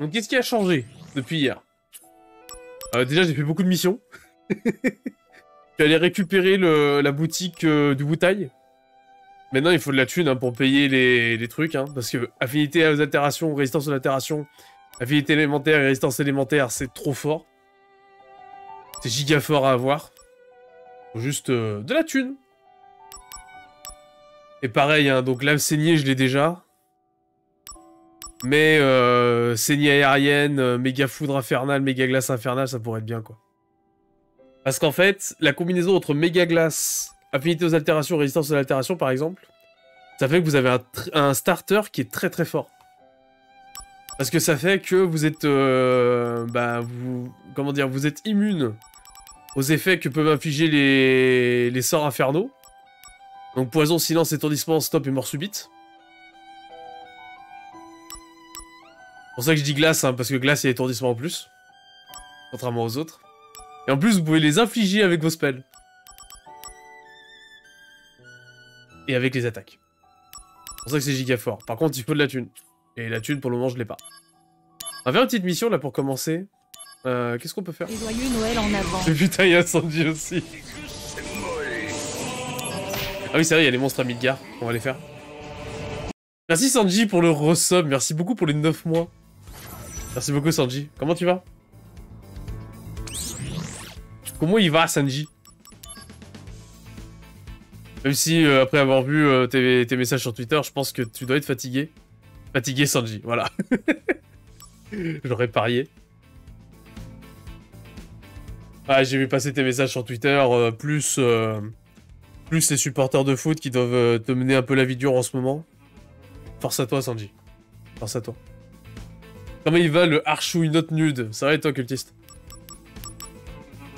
Donc qu'est-ce qui a changé depuis hier? Euh, Déjà j'ai fait beaucoup de missions. Je suis allé récupérer la boutique euh, du Boutaille. Maintenant il faut de la thune hein, pour payer les, trucs. Hein, parce que affinité aux altérations, résistance aux altérations, affinité élémentaire et résistance élémentaire c'est trop fort. C'est giga fort à avoir. Juste euh, de la thune. Et pareil, hein, donc lave saignée, je l'ai déjà. Mais euh, saignée aérienne, euh, méga foudre infernale, méga glace infernale, ça pourrait être bien, quoi. Parce qu'en fait, la combinaison entre méga glace, affinité aux altérations, résistance aux altérations, par exemple, ça fait que vous avez un, starter qui est très très fort. Parce que ça fait que vous êtes... Euh, bah, vous... Comment dire Vous êtes immune aux effets que peuvent infliger les, les sorts infernaux. Donc poison, silence, étourdissement, stop et mort subite. Pour ça que je dis glace, hein, parce que glace, il y a étourdissement en plus. Contrairement aux autres. Et en plus, vous pouvez les infliger avec vos spells. Et avec les attaques. C'est pour ça que c'est giga fort. Par contre, il faut de la thune. Et la thune, pour le moment, je l'ai pas. On va faire une petite mission, là, pour commencer. Euh, Qu'est-ce qu'on peut faire? Et joyeux Noël en avant. Putain, il y a Sanji aussi. Ah oui, c'est vrai, il y a les monstres à Midgar. On va les faire. Merci Sanji pour le resub. Merci beaucoup pour les 9 mois. Merci beaucoup Sanji. Comment tu vas? Comment il va Sanji? Même si, euh, après avoir vu euh, tes, messages sur Twitter, je pense que tu dois être fatigué. Fatigué Sanji, voilà. J'aurais parié. J'ai vu passer tes messages sur Twitter, euh, plus... Plus les supporters de foot qui doivent te mener un peu la vie dure en ce moment. Force à toi, Sanji. Force à toi. Comment il va, le Archouille note nude? Ça va et toi, cultiste?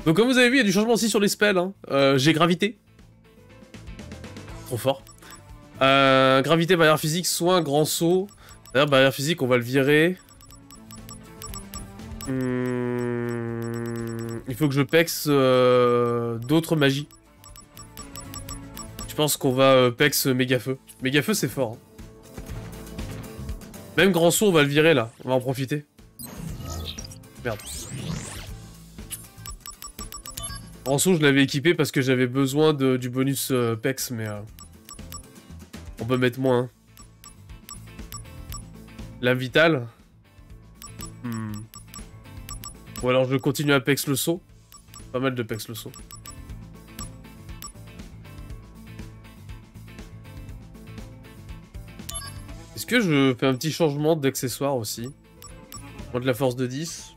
Donc, comme vous avez vu, il y a du changement aussi sur les spells. Hein. Euh, j'ai gravité. Trop fort. Euh, gravité, barrière physique, soin, grand saut. D'ailleurs, barrière physique, on va le virer. Hum... Il faut que je pexe euh, d'autres magies. Je pense qu'on va pex méga feu. Méga feu, c'est fort. Hein. Même grand saut, on va le virer là. On va en profiter. Merde. Grand saut, je l'avais équipé parce que j'avais besoin du bonus euh, pex, mais... Euh, on peut mettre moins. Hein. Vitale. Hmm. Ou alors je continue à pex le saut. Pas mal de pex le saut. Je fais un petit changement d'accessoire aussi Moins de la force de 10.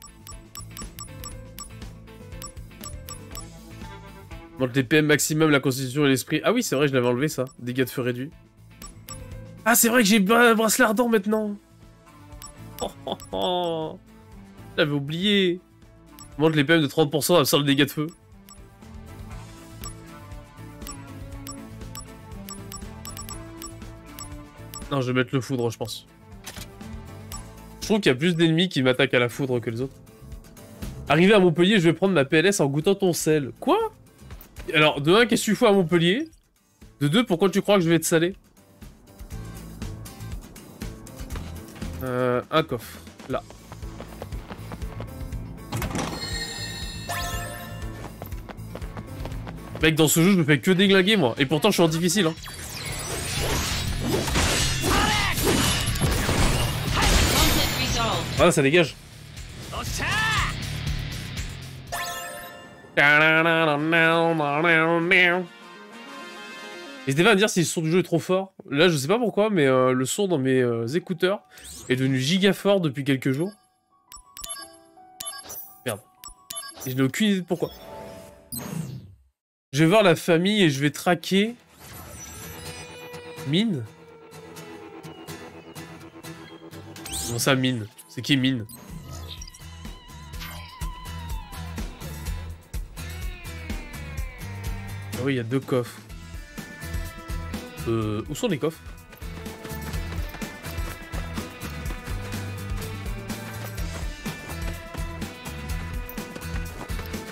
Monte les PM maximum, la constitution et l'esprit. Ah oui, c'est vrai, je l'avais enlevé ça. Dégâts de feu réduits. Ah, c'est vrai que j'ai bracelet ardent maintenant oh, oh. J'avais oublié Monte les PM de 30%, absorbe dégâts de feu. Je vais mettre le foudre, je pense. Je trouve qu'il y a plus d'ennemis qui m'attaquent à la foudre que les autres. Arrivé à Montpellier, je vais prendre ma PLS en goûtant ton sel. Quoi? Alors, de 1, qu'est-ce que tu fous à Montpellier? De 2, pourquoi tu crois que je vais être salé? Euh... Un coffre. Là. Mec, dans ce jeu, je me fais que déglinguer, moi. Et pourtant, je suis en difficile, hein. Voilà, ça dégage. N'hésitez pas à me dire si le son du jeu est trop fort. Là, je sais pas pourquoi, mais euh, le son dans mes euh, écouteurs est devenu giga fort depuis quelques jours. Merde. Et je n'ai aucune idée de pourquoi. Je vais voir la famille et je vais traquer... Mine Comment ça, mine? C'est qui mine Ah oui, il y a deux coffres. Euh, où sont les coffres?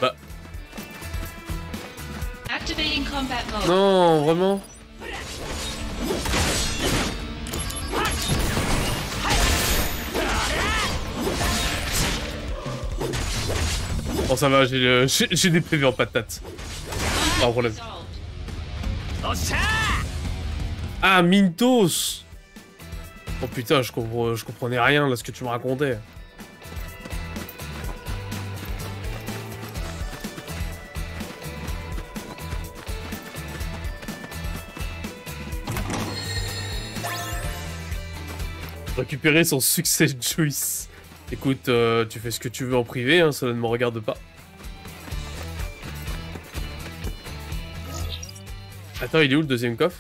Bah. Non, vraiment? Bon, ça va, j'ai j'ai des PV en patate. Pas de problème. Ah, Mintos Oh putain, je, je comprenais rien là ce que tu me racontais. Récupérer son succès juice. Écoute, euh, tu fais ce que tu veux en privé, hein, ça ne me regarde pas. Attends, il est où le deuxième coffre?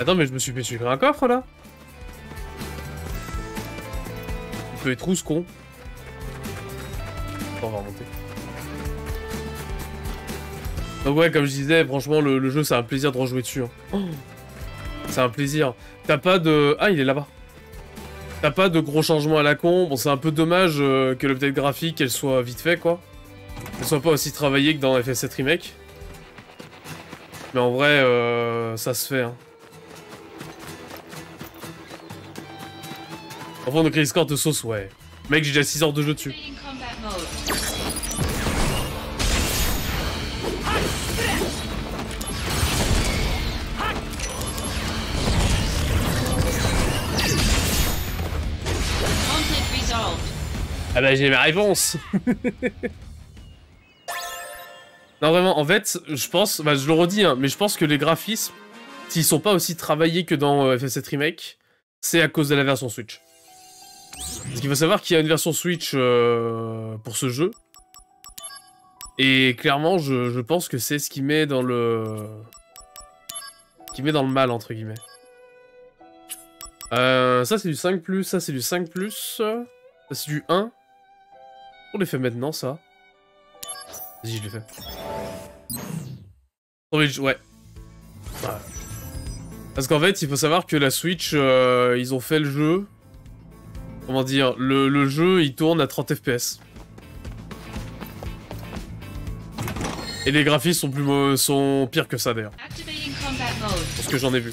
Attends, mais je me suis fait suivre un coffre, là Il peut être où, ce con? On va remonter. Donc ouais, comme je disais, franchement, le, jeu, c'est un plaisir de rejouer dessus. Hein. Oh. c'est un plaisir. T'as pas de... Ah, il est là-bas. T'as pas de gros changements à la con. Bon, c'est un peu dommage euh, que l'update graphique, elle soit vite fait, quoi. Elle soit pas aussi travaillée que dans FF7 Remake. Mais en vrai, euh, ça se fait, hein. Enfin, de crédit score de sauce, ouais. Mec, j'ai déjà 6 heures de jeu dessus. Ah bah j'ai ma réponse Non vraiment, en fait, je pense, bah je le redis, hein, mais je pense que les graphismes, s'ils sont pas aussi travaillés que dans euh, FF7 Remake, c'est à cause de la version Switch. Parce qu'il faut savoir qu'il y a une version Switch euh, pour ce jeu. Et clairement, je, pense que c'est ce qui met dans le... qui met dans le mal, entre guillemets. Euh, ça, c'est du 5+, ça, c'est du 5+, ça, c'est du 1. On les fait maintenant, ça Vas-y, je l'ai fait. Oh, ouais. Parce qu'en fait, il faut savoir que la Switch, euh, ils ont fait le jeu Comment dire? Le, jeu, il tourne à 30 FPS. Et les graphismes sont, plus sont pires que ça, d'ailleurs. Parce que j'en ai vu.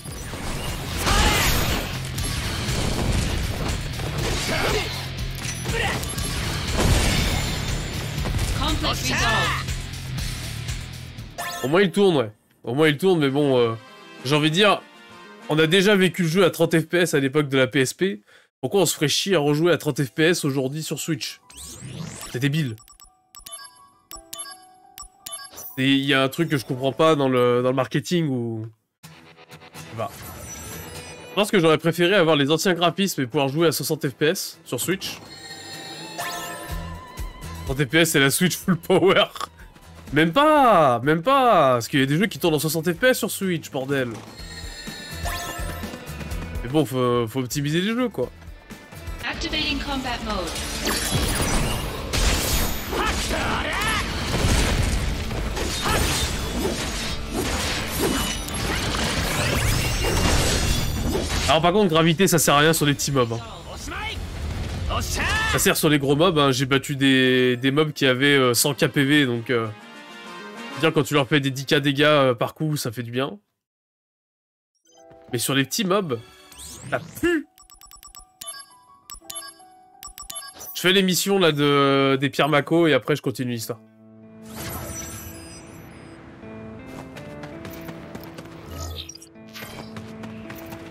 Au moins il tourne, ouais. Au moins il tourne, mais bon, euh, j'ai envie de dire, on a déjà vécu le jeu à 30 FPS à l'époque de la PSP. Pourquoi on se ferait chier à rejouer à 30 FPS aujourd'hui sur Switch? C'est débile. Il y a un truc que je comprends pas dans le, dans le marketing ou... Bah. Je pense que j'aurais préféré avoir les anciens graphismes et pouvoir jouer à 60 FPS sur Switch. 30 FPS c'est la Switch full power. Même pas Même pas Parce qu'il y a des jeux qui tournent en 60 FPS sur Switch, bordel. Mais bon, faut, faut optimiser les jeux, quoi. Activating combat mode. Alors par contre, gravité, ça sert à rien sur les petits mobs. Hein. Ça sert sur les gros mobs, hein. j'ai battu des, mobs qui avaient 100 euh, KPV, donc... Euh, dire quand tu leur fais des 10k dégâts euh, par coup, ça fait du bien. Mais sur les petits mobs, ça pue Je fais l'émission là de, des Pierre Mako et après je continue l'histoire.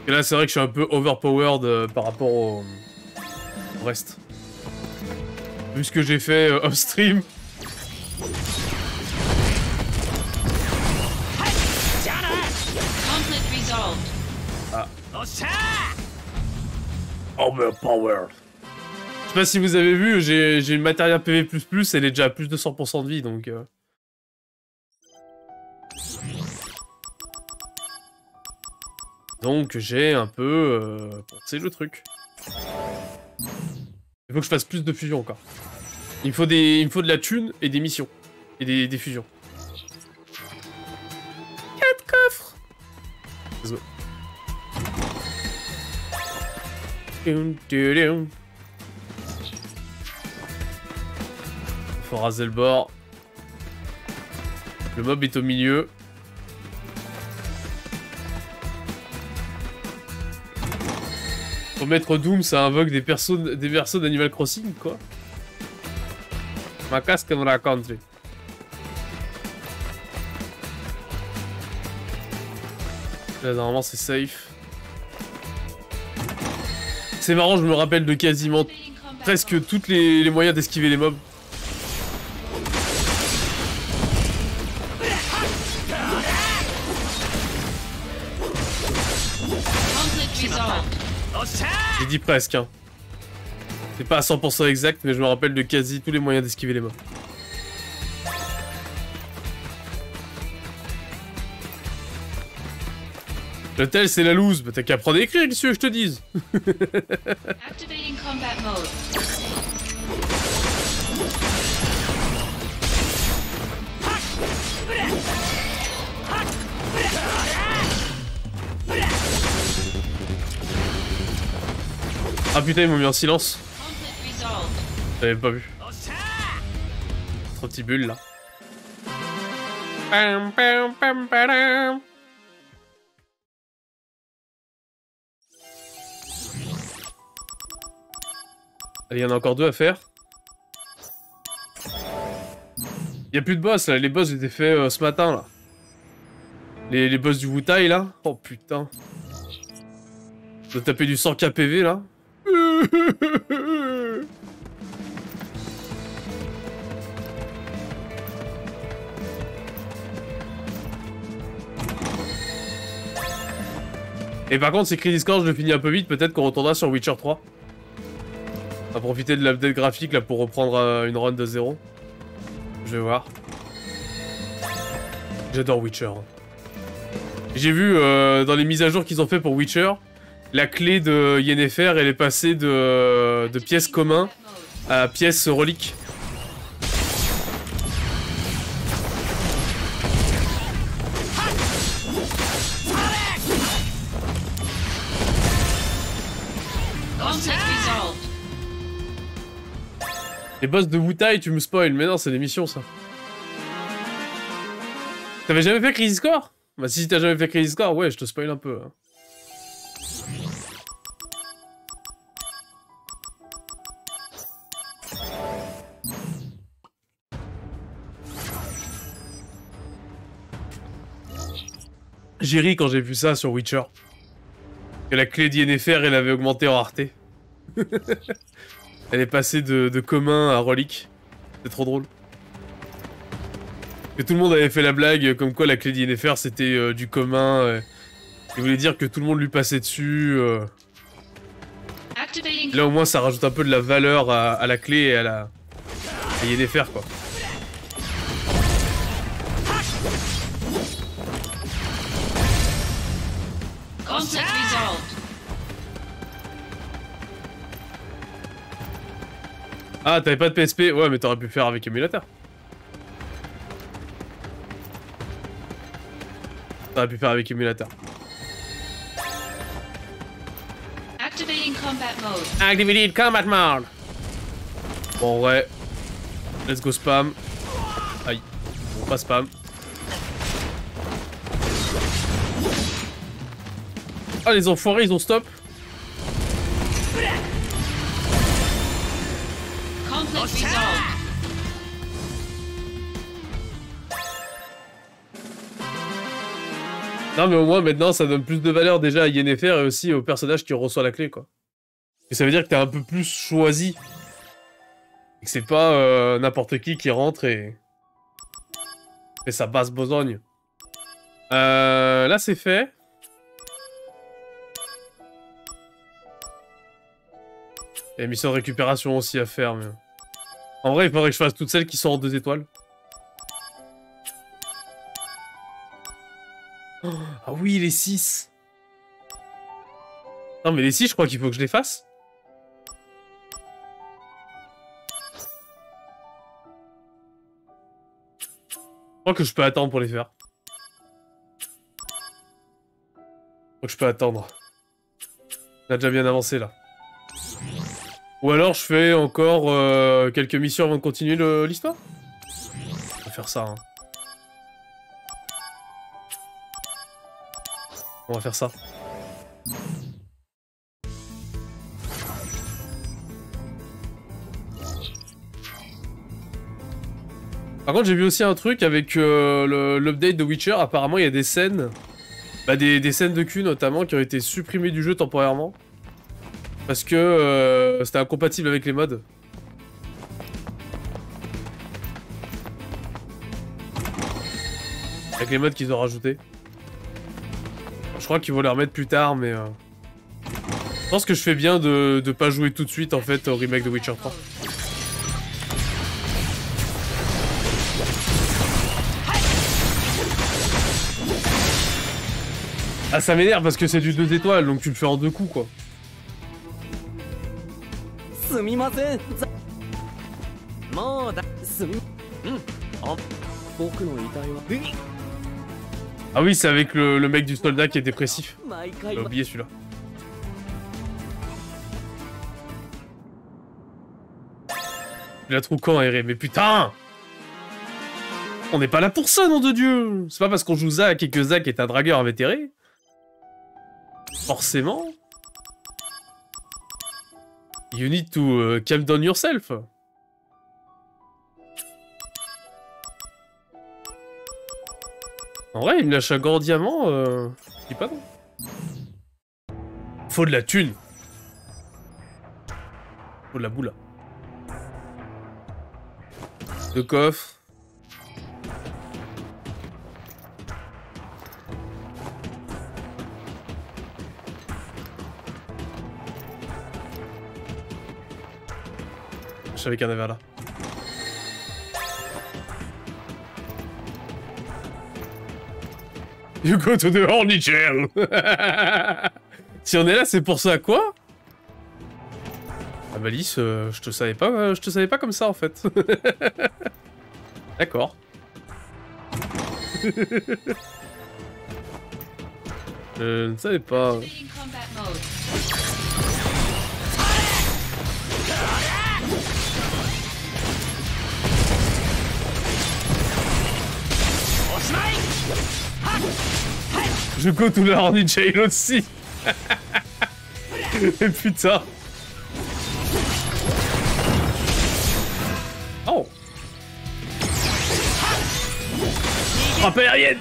Et là c'est vrai que je suis un peu overpowered euh, par rapport au, reste. Vu ce que j'ai fait euh, off stream. Ah. Overpowered. Je sais pas si vous avez vu, j'ai une matériel PV++, elle est déjà à plus de 100% de vie, donc... Euh. Donc j'ai un peu euh, pensé le truc. Il faut que je fasse plus de fusions encore. Il me faut, des, il faut de la thune et des missions. Et des, des fusions. 4 coffres go. Faut raser le bord. Le mob est au milieu. Pour mettre Doom, ça invoque des personnes des d'Animal Crossing, quoi. Ma casque me raconte. Là, normalement, c'est safe. C'est marrant, je me rappelle de quasiment presque tous les moyens d'esquiver les mobs. Presque, hein. C'est pas à 100% exact, mais je me rappelle de quasi tous les moyens d'esquiver les mobs. Le tel, c'est la loose. Bah, t'as qu'à apprendre à écrire, qu'est-ce que je te dise Activating combat mode. Ah putain, ils m'ont mis en silence. J'avais pas vu. Trop petit bulle là. Allez, il y en a encore deux à faire. Il a plus de boss là, les boss étaient faits euh, ce matin là. Les, les boss du Wutai là. Oh putain. Je dois taper du 100 KPV là. Et par contre, si Crit Discord, je le finis un peu vite, peut-être qu'on retournera sur Witcher 3. On va profiter de l'update graphique là pour reprendre euh, une run de zéro. Je vais voir. J'adore Witcher. hein. J'ai vu euh, dans les mises à jour qu'ils ont fait pour Witcher, la clé de Yennefer, elle est passée de, de pièces communs à pièces reliques. Conflict resolved. Les boss de Wutai, tu me spoil, mais non, c'est des missions ça. T'avais jamais fait Crisis Core? Bah si t'as jamais fait Crisis Core, ouais, je te spoil un peu. hein. J'ai ri quand j'ai vu ça sur Witcher. Que la clé d'Yennefer, elle avait augmenté en rareté. Elle est passée de, commun à relique. C'est trop drôle. Que tout le monde avait fait la blague comme quoi la clé d'Yennefer c'était euh, du commun. euh, il voulait dire que tout le monde lui passait dessus. euh. Là au moins ça rajoute un peu de la valeur à, à la clé et à la à Yennefer quoi. Ah t'avais pas de PSP Ouais mais t'aurais pu faire avec émulateur. T'aurais pu faire avec émulateur. Mode. Activated combat mode. Bon ouais. Let's go spam. Aïe. Pas spam. Ah les enfoirés ils ont stop. Non mais au moins maintenant ça donne plus de valeur déjà à Yennefer et aussi au personnage qui reçoit la clé quoi. Et ça veut dire que t'es un peu plus choisi. Et que c'est pas euh, n'importe qui qui rentre et... Et sa basse besogne. Euh, là c'est fait. Une mission de récupération aussi à faire mais... En vrai il faudrait que je fasse toutes celles qui sont en deux étoiles. Ah oui, les 6 Non mais les 6, je crois qu'il faut que je les fasse. Crois que je peux attendre pour les faire. Je crois que je peux attendre. On a déjà bien avancé là. Ou alors je fais encore euh, quelques missions avant de continuer l'histoire On va faire ça. Hein. On va faire ça. Par contre, j'ai vu aussi un truc avec euh, l'update de Witcher. Apparemment, il y a des scènes, bah, des, des scènes de cul notamment, qui ont été supprimées du jeu temporairement. Parce que euh, c'était incompatible avec les mods. Avec les mods qu'ils ont rajoutés. Je crois qu'ils vont les remettre plus tard, mais... euh, Je pense que je fais bien de, de pas jouer tout de suite, en fait, au remake de Witcher 3. Ah, ça m'énerve parce que c'est du 2 étoiles, donc tu le fais en deux coups quoi. Ah oui, c'est avec le, mec du soldat qui est dépressif. J'ai oublié celui-là. Tu la trouves quand, Eré Mais putain! On n'est pas là pour ça, nom de Dieu! C'est pas parce qu'on joue Zach et que Zach est un dragueur invétéré Forcément. You need to uh, calm down yourself. En vrai, il me lâche un grand diamant, euh... je dis pas non. Faut de la thune. Faut de la boula. Le coffre. Je savais qu'il y en avait là. You go to the horny jail. si on est là, c'est pour ça quoi? Ah bah Lys, je te savais pas, euh, je te savais pas comme ça en fait. D'accord. je ne savais pas. Je compte tout la rendu Jail aussi. Et putain. Oh. Frappe aérienne.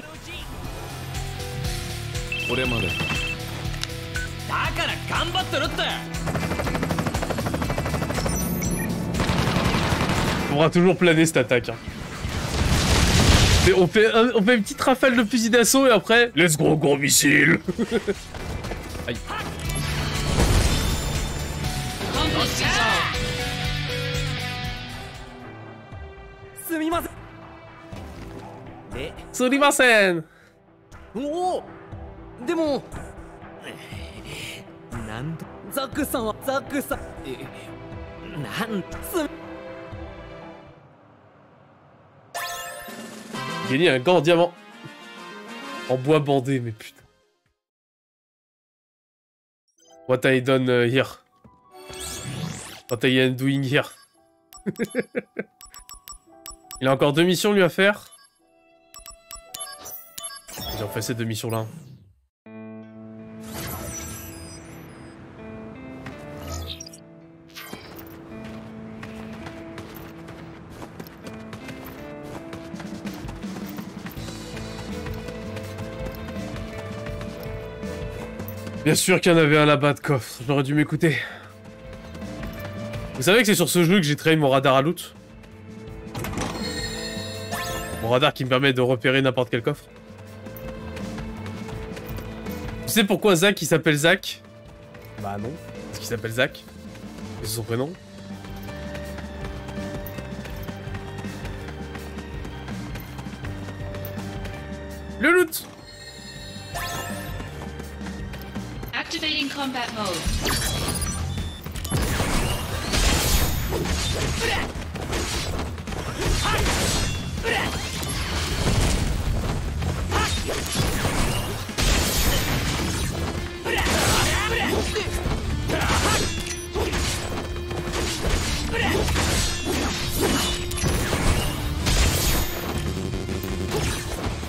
On pourra toujours planer cette attaque. Hein on fait, on fait une petite rafale de fusil d'assaut et après, let's go, gros missile. Aïe. Surimasen Oh Démon. Nan... Zaku-san... Zaku-san... Eh, eh, eh, nan... Gagné un gant en diamant. En bois bandé, mais putain. What I done uh, here? What I am doing here? Il a encore deux missions lui à faire. J'ai refait ces deux missions là. Bien sûr qu'il y en avait un là-bas de coffre, j'aurais dû m'écouter. Vous savez que c'est sur ce jeu que j'ai trahi mon radar à loot Mon radar qui me permet de repérer n'importe quel coffre. Tu sais pourquoi Zach il s'appelle Zach? Bah non, parce qu'il s'appelle Zach. C'est son prénom. Le loot combat mode.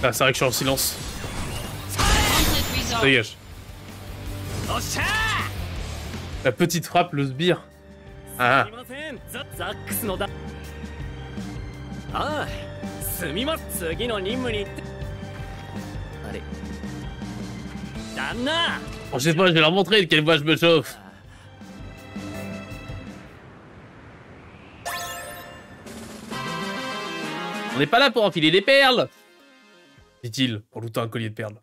Ah c'est vrai que je suis en silence. Dégage. La petite frappe, le sbire. Ah. Oh, je je vais leur montrer de quelle voix je me chauffe. On n'est pas là pour enfiler des perles, dit-il en lootant un collier de perles.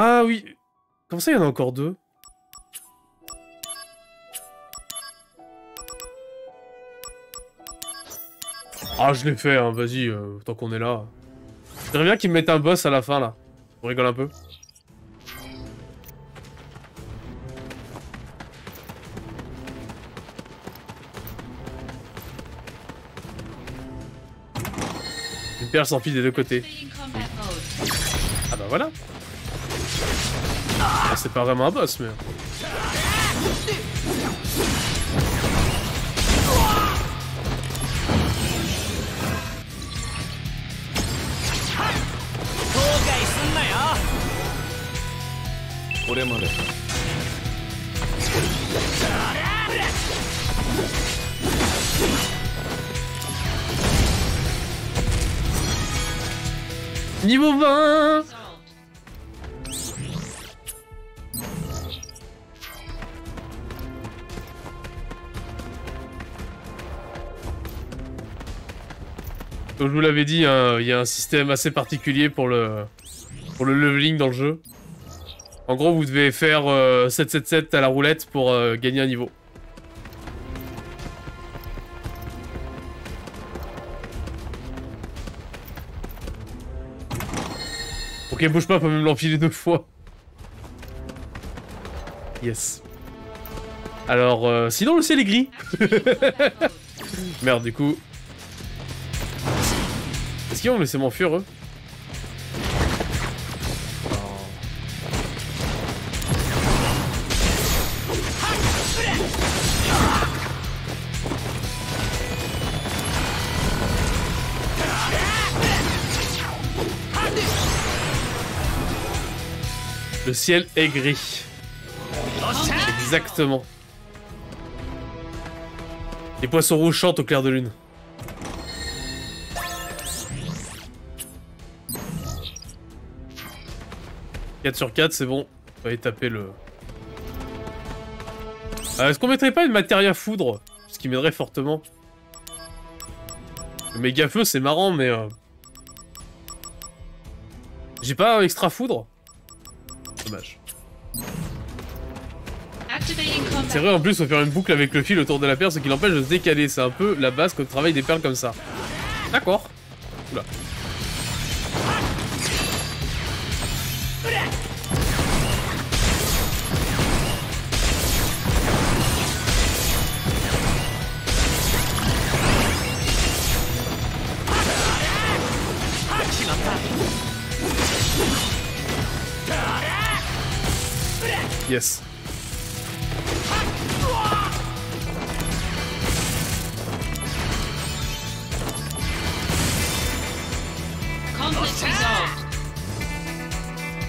Ah oui Comment ça, il y en a encore deux? Ah, je l'ai fait, hein, vas-y, euh, tant qu'on est là. J'aimerais bien qu'ils me mettent un boss à la fin, là. On rigole un peu. Une perle s'enfile des deux côtés. Ah bah voilà ah, c'est pas vraiment un boss, mais... Niveau 20 Comme je vous l'avais dit, hein, il y a un système assez particulier pour le, pour le leveling dans le jeu. En gros, vous devez faire euh, 7-7-7 à la roulette pour euh, gagner un niveau. Ok, bouge pas, peut même l'enfiler deux fois. Yes. Alors, euh, sinon le ciel est gris. Merde, du coup. Est-ce qu'ils vont me laisser m'enfuir, eux Le ciel est gris. Exactement. Les poissons rouges chantent au clair de lune. « 4 sur 4, c'est bon. On va aller taper le... Euh, Est-ce qu'on mettrait pas une matéria foudre? Ce qui m'aiderait fortement. Le méga feu, c'est marrant, mais... euh, J'ai pas un extra foudre? Dommage. C'est vrai, en plus, faut faire une boucle avec le fil autour de la perle, ce qui l'empêche de se décaler. C'est un peu la base quand on travaille des perles comme ça. D'accord. Oula. Yes.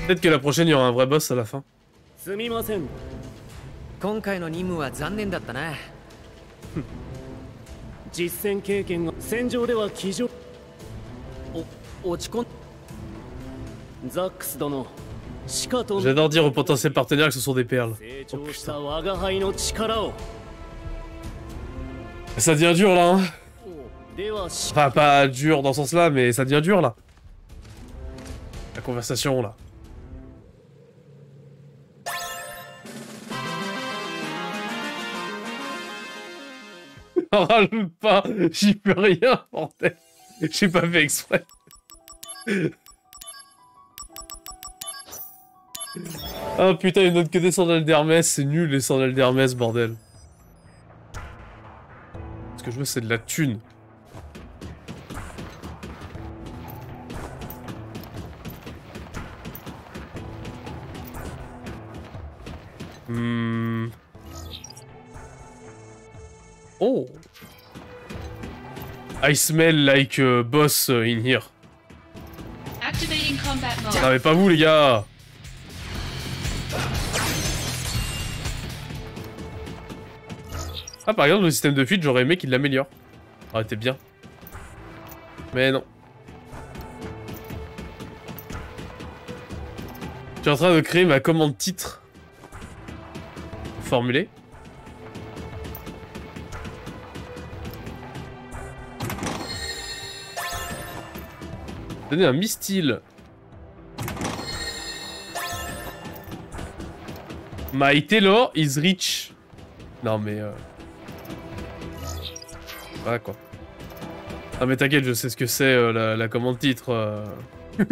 Peut-être que la prochaine, il y aura un vrai boss à la fin. J'adore dire aux potentiels partenaires que ce sont des perles. Ça devient dur là. Hein enfin, pas dur dans ce sens là, mais ça devient dur là. La conversation là. Rajoute pas, j'y peux rien, bordel. J'ai pas fait exprès. Ah putain, il donne que des sandales d'Hermès, c'est nul les sandales d'Hermès, bordel. Ce que je veux, c'est de la thune. Hmm. Oh. I smell like a boss uh, in here. Activating combat mode. Ah mais pas vous les gars Ah, par exemple, le système de fuite, j'aurais aimé qu'il l'améliore. Aurait été bien. Mais non. Je suis en train de créer ma commande titre. Formulée. Donner un mistyle. My Taylor is rich. Non mais... Euh... Voilà quoi. Ah mais t'inquiète, je sais ce que c'est euh, la, la commande titre. euh.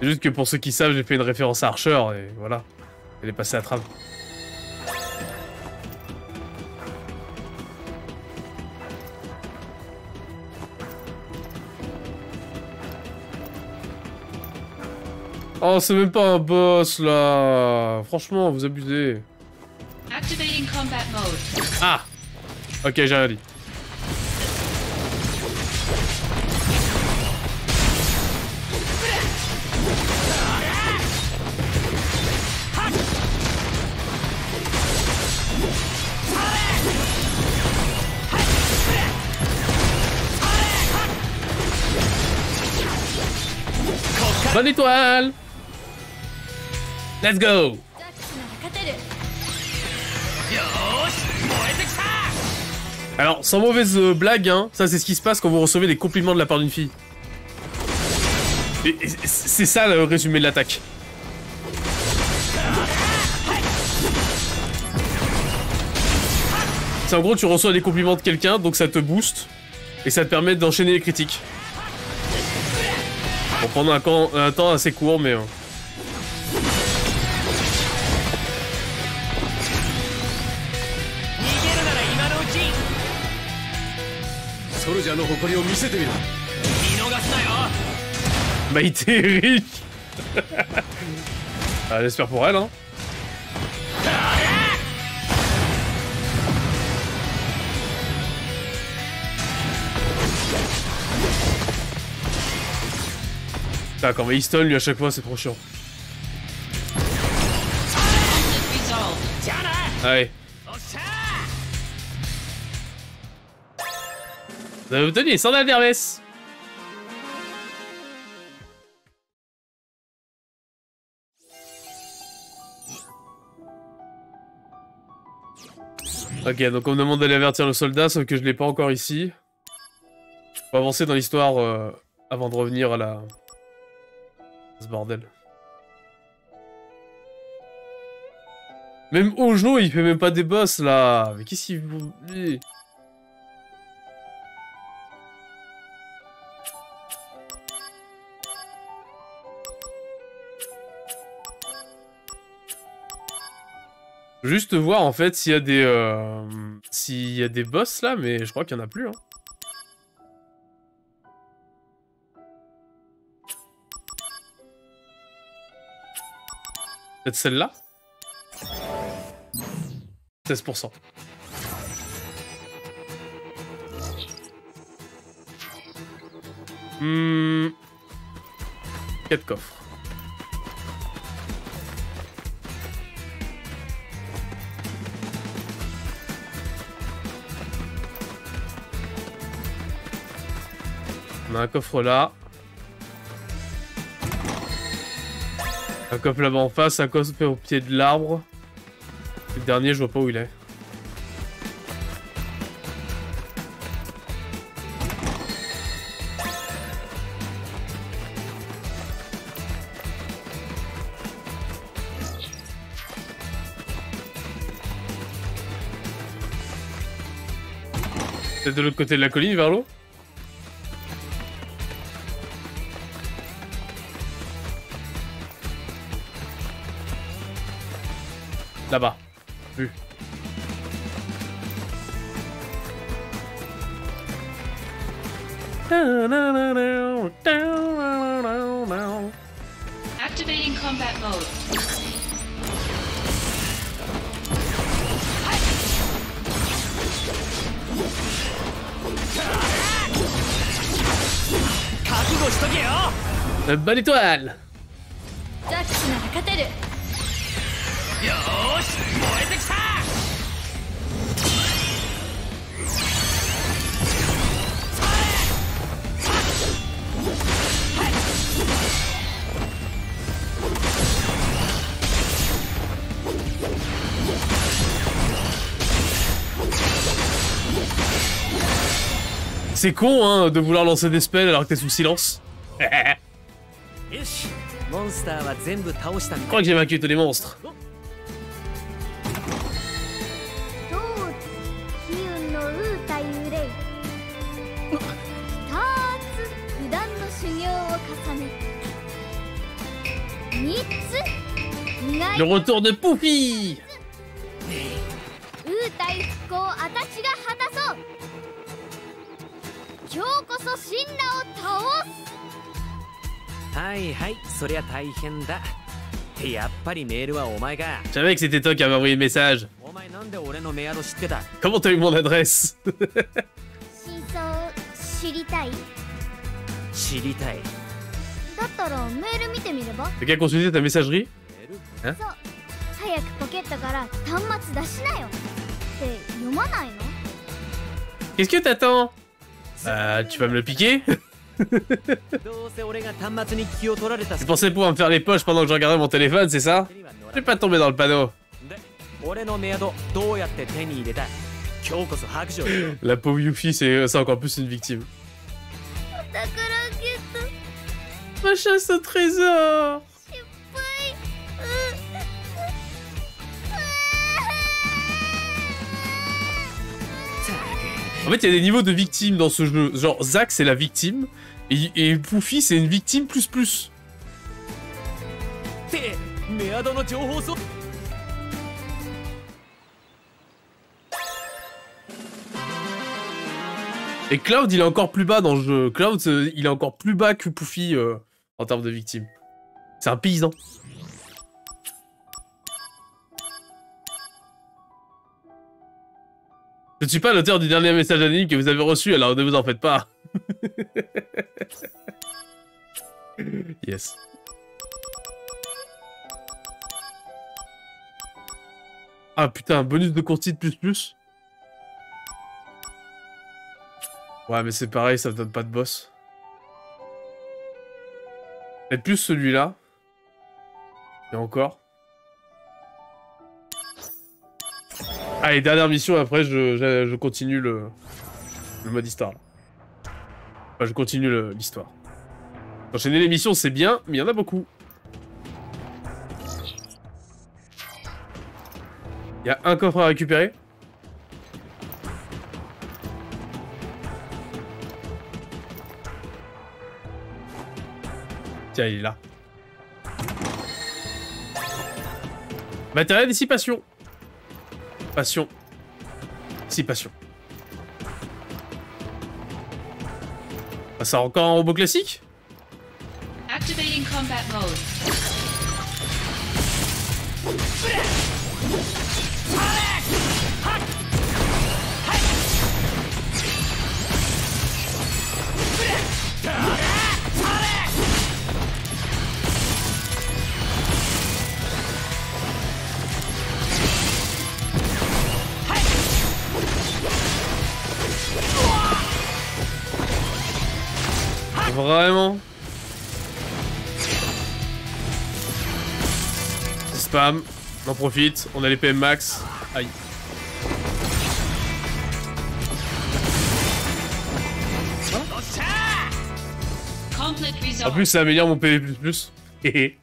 C'est juste que pour ceux qui savent, j'ai fait une référence à Archer et voilà. Elle est passée à travers. Oh, c'est même pas un boss là. Franchement, vous abusez. Activating combat mode. Ah Ok, j'ai rien dit. Bonne étoile Let's go Alors, sans mauvaise euh, blague, hein, ça c'est ce qui se passe quand vous recevez des compliments de la part d'une fille. C'est- ça le résumé de l'attaque. C'est en gros, tu reçois des compliments de quelqu'un, donc ça te booste, et ça te permet d'enchaîner les critiques. Bon, pendant un, temps assez court, mais... euh, ジャーの誇りを見せてみろ見逃すなよ Maïté est riche ah, J'espère pour elle, hein. D'accord, mais il stun lui à chaque fois, c'est trop chiant. Conflict resolved. Allez. Vous avez obtenu les sandales d'Hermès Ok, donc on me demande d'aller avertir le soldat, sauf que je l'ai pas encore ici. Faut avancer dans l'histoire euh, avant de revenir à la... à ce bordel. Même Ojo, il fait même pas des boss là. Mais qu'est-ce qu'il Juste voir en fait s'il y a des euh, s'il y a des boss là, mais je crois qu'il y en a plus. Hein. Peut-être celle-là? 16%. Hmm. 4 coffres. On a un coffre là. Un coffre là-bas en face, un coffre au pied de l'arbre. Le dernier, je vois pas où il est. Peut-être de l'autre côté de la colline, vers l'eau? là-bas. Vu. Activating combat mode. Euh, bonne étoile c'est con hein, de vouloir lancer des spells alors que t'es sous silence. Je crois que j'ai vaincu tous les monstres. Le retour de Poupie. Je savais que c'était toi qui avais envoyé le message. Comment t'as eu mon adresse? ったらメール見てみれば T'as qu'à consulter ta messagerie メールそう早くポケットから端末出しなよって読まないの Qu'est-ce que t'attends Euh, tu vas me le piquer どうせ俺が端末に気を取られた Tu pensais pouvoir me faire les poches pendant que je regardais mon téléphone, c'est ça には乗 Je ら vais pas tomber dans le panneau. で俺のメアドどうやって手に入れた今日こそ白状しろ La pauvre Yuffie, c'est c'est encore plus une victime. chasse au trésor En fait, il y a des niveaux de victimes dans ce jeu. Genre, Zack, c'est la victime. Et, et c'est une victime plus plus. Et Cloud, il est encore plus bas dans le jeu. Cloud, euh, il est encore plus bas que Poufy. Euh en termes de victimes. C'est un paysan. Je ne suis pas l'auteur du dernier message anonyme que vous avez reçu, alors ne vous en faites pas. yes. Ah putain, bonus de courtier de plus plus. Ouais, mais c'est pareil, ça donne pas de boss. Peut-être plus celui-là. Et encore. Allez, dernière mission, après je, je, continue le, le mode histoire. Enfin, je continue l'histoire. Enchaîner les missions, c'est bien, mais il y en a beaucoup. Il y a un coffre à récupérer. Tiens, il est là. Matériel dissipation. Passion. Dissipation. Ah, ça encore un robot classique? Activating combat mode. Vraiment Spam, on en profite, on a les PM max. Aïe. En plus, ça améliore mon PV++.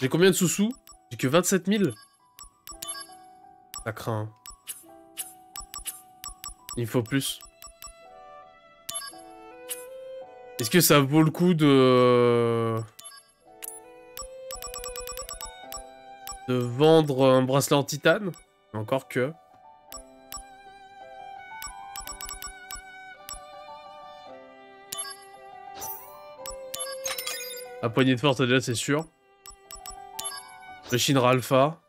J'ai combien de sous-sous? J'ai que 27 000 Ça craint. Il faut plus. Est-ce que ça vaut le coup de... De vendre un bracelet en titane Encore que... La poignée de force déjà c'est sûr. Le Shinra Alpha.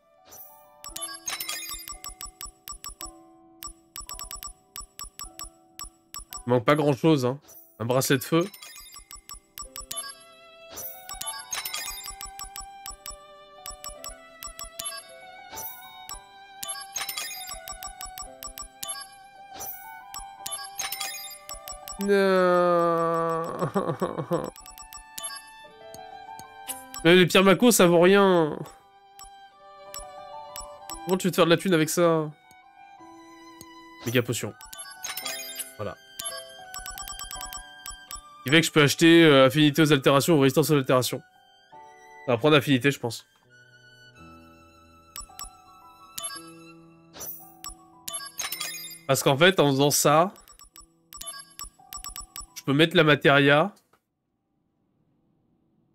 Il manque pas grand chose, hein. Un bracelet de feu. Non. Mais les pierres Mako, ça vaut rien. Comment tu veux te faire de la thune avec ça Méga potion. Voilà. Il fait que je peux acheter euh, affinité aux altérations ou résistance aux altérations. On va prendre affinité, je pense. Parce qu'en fait, en faisant ça, je peux mettre la matéria.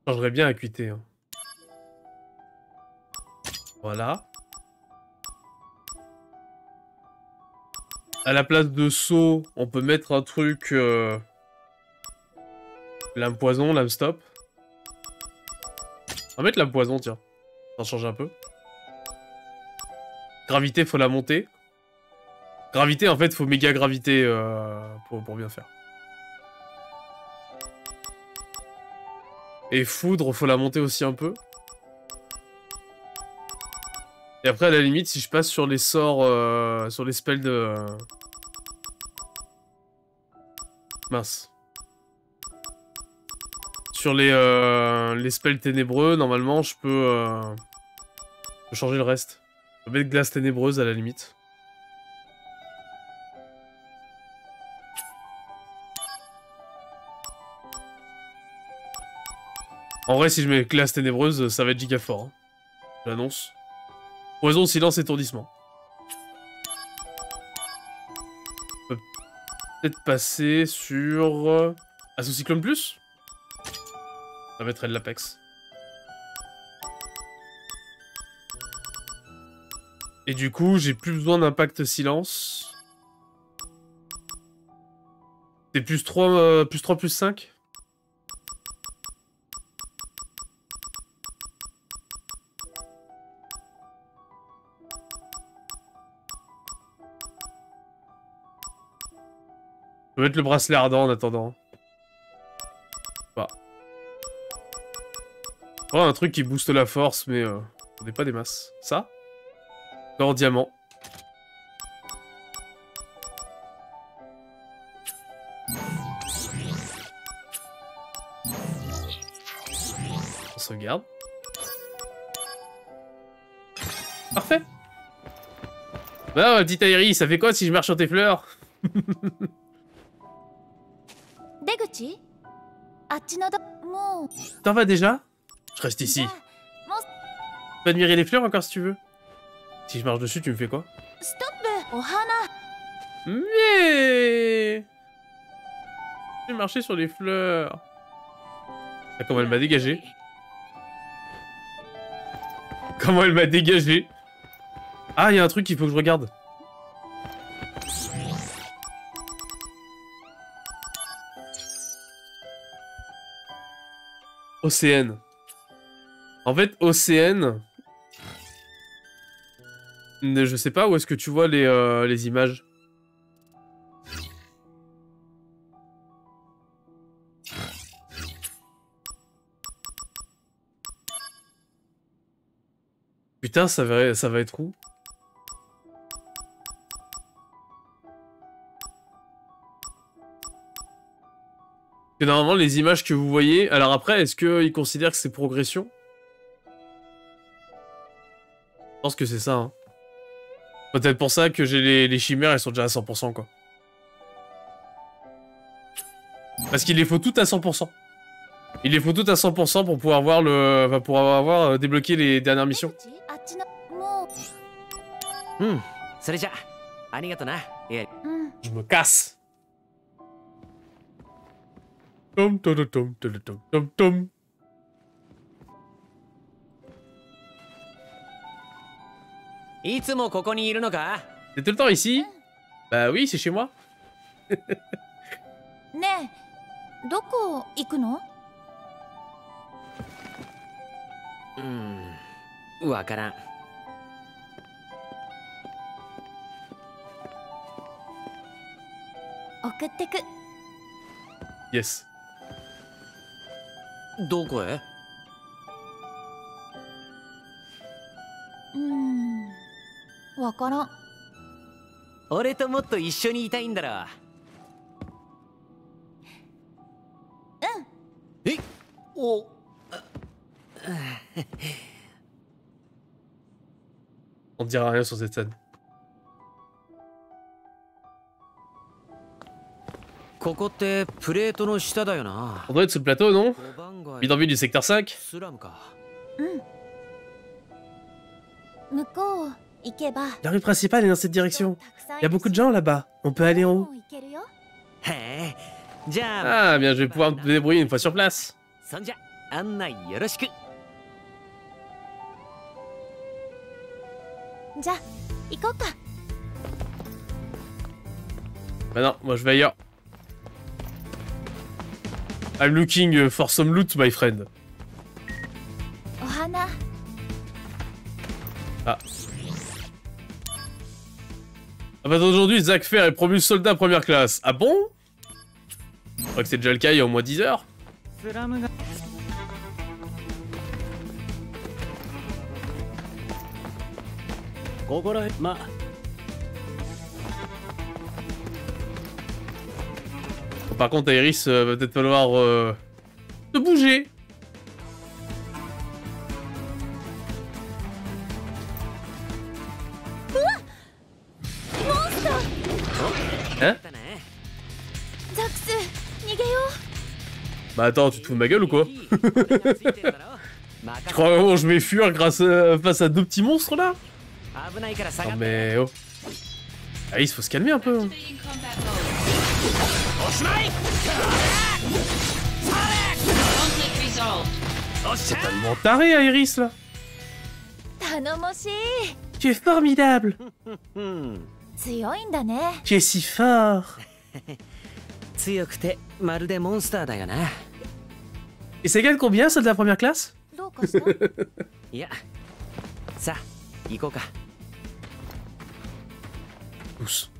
Je changerais bien acuité. Hein. Voilà. À la place de saut, on peut mettre un truc... Euh... Lame poison, lame stop. On va mettre lame poison, tiens. Ça change un peu. Gravité, faut la monter. Gravité, en fait, faut méga gravité euh, pour, pour bien faire. Et foudre, faut la monter aussi un peu. Et après, à la limite, si je passe sur les sorts, euh, sur les spells de... Mince. Sur les, euh, les spells ténébreux, normalement, je peux, euh, je peux changer le reste. Je peux mettre glace ténébreuse à la limite. En vrai, si je mets glace ténébreuse, ça va être giga fort. Hein. J'annonce. Poison, silence, étourdissement. On peut peut-être passer sur... euh, Assocyclone Plus? Ça mettrait de l'Apex. Et du coup, j'ai plus besoin d'impact silence. C'est plus 3, euh, plus 3, plus 5 Je vais mettre le bracelet ardent en attendant. Bah. Oh, un truc qui booste la force, mais euh, on n'est pas des masses. Ça? Or diamant. On sauvegarde. Parfait. Bah, petite Aérie, ça fait quoi si je marche sur tes fleurs? T'en vas déjà? Je reste ici. Tu peux admirer les fleurs encore si tu veux. Si je marche dessus, tu me fais quoi? Stop Mais J'ai marché sur les fleurs. Ah, comment elle m'a dégagé? Comment elle m'a dégagé? Ah, il y a un truc qu'il faut que je regarde. OCN. En fait, OCN... Ne- Je sais pas où est-ce que tu vois les, euh, les images. Putain, ça va, ça va être où? que normalement, les images que vous voyez... Alors après, est-ce qu'ils considèrent que c'est progression? Je pense que c'est ça. Hein. Peut-être pour ça que j'ai les, chimères, elles sont déjà à 100%, quoi. Parce qu'il les faut toutes à 100%. Il les faut toutes à 100% pour pouvoir voir le... Pour avoir euh, débloqué les dernières missions. Hmm. Hmm. Je me casse ドンドドドンドドドンドンドいつもここにいウィシュ ねえどこ。送ってく。どこへ？うーん。わからん。俺ともっと一緒にいたいんだろ。うん。え？お。On ne dira rien sur cette scène. On doit être sous le plateau, non Bidonville du secteur 5 La rue principale est dans cette direction. Il y a beaucoup de gens là-bas. On peut aller en haut. Ah, bien, je vais pouvoir me débrouiller une fois sur place. Bah non, moi je vais ailleurs. I'm looking uh, for some loot, my friend. Ah. Ah bah d'aujourd'hui, Zach Fair est promu soldat première classe. Ah bon? Je crois que c'est déjà le cas il y a au moins 10 heures. Par contre, Iris, euh, va peut-être falloir euh, se bouger. Hein? Bah attends, tu te fous de ma gueule ou quoi? Tu crois que je vais fuir grâce à, face à deux petits monstres là? Non mais oh. Iris, faut se calmer un peu. Hein. Activating combat mode. Conflict resolved. Totalement taré, Iris là. 頼もしい Tu es formidable. うん強いんだね Tu es si fort. 強くてまるでモンスターだよな Et ça gagne combien, ça de la première classe どうかしたいやさあ行こうか Tous.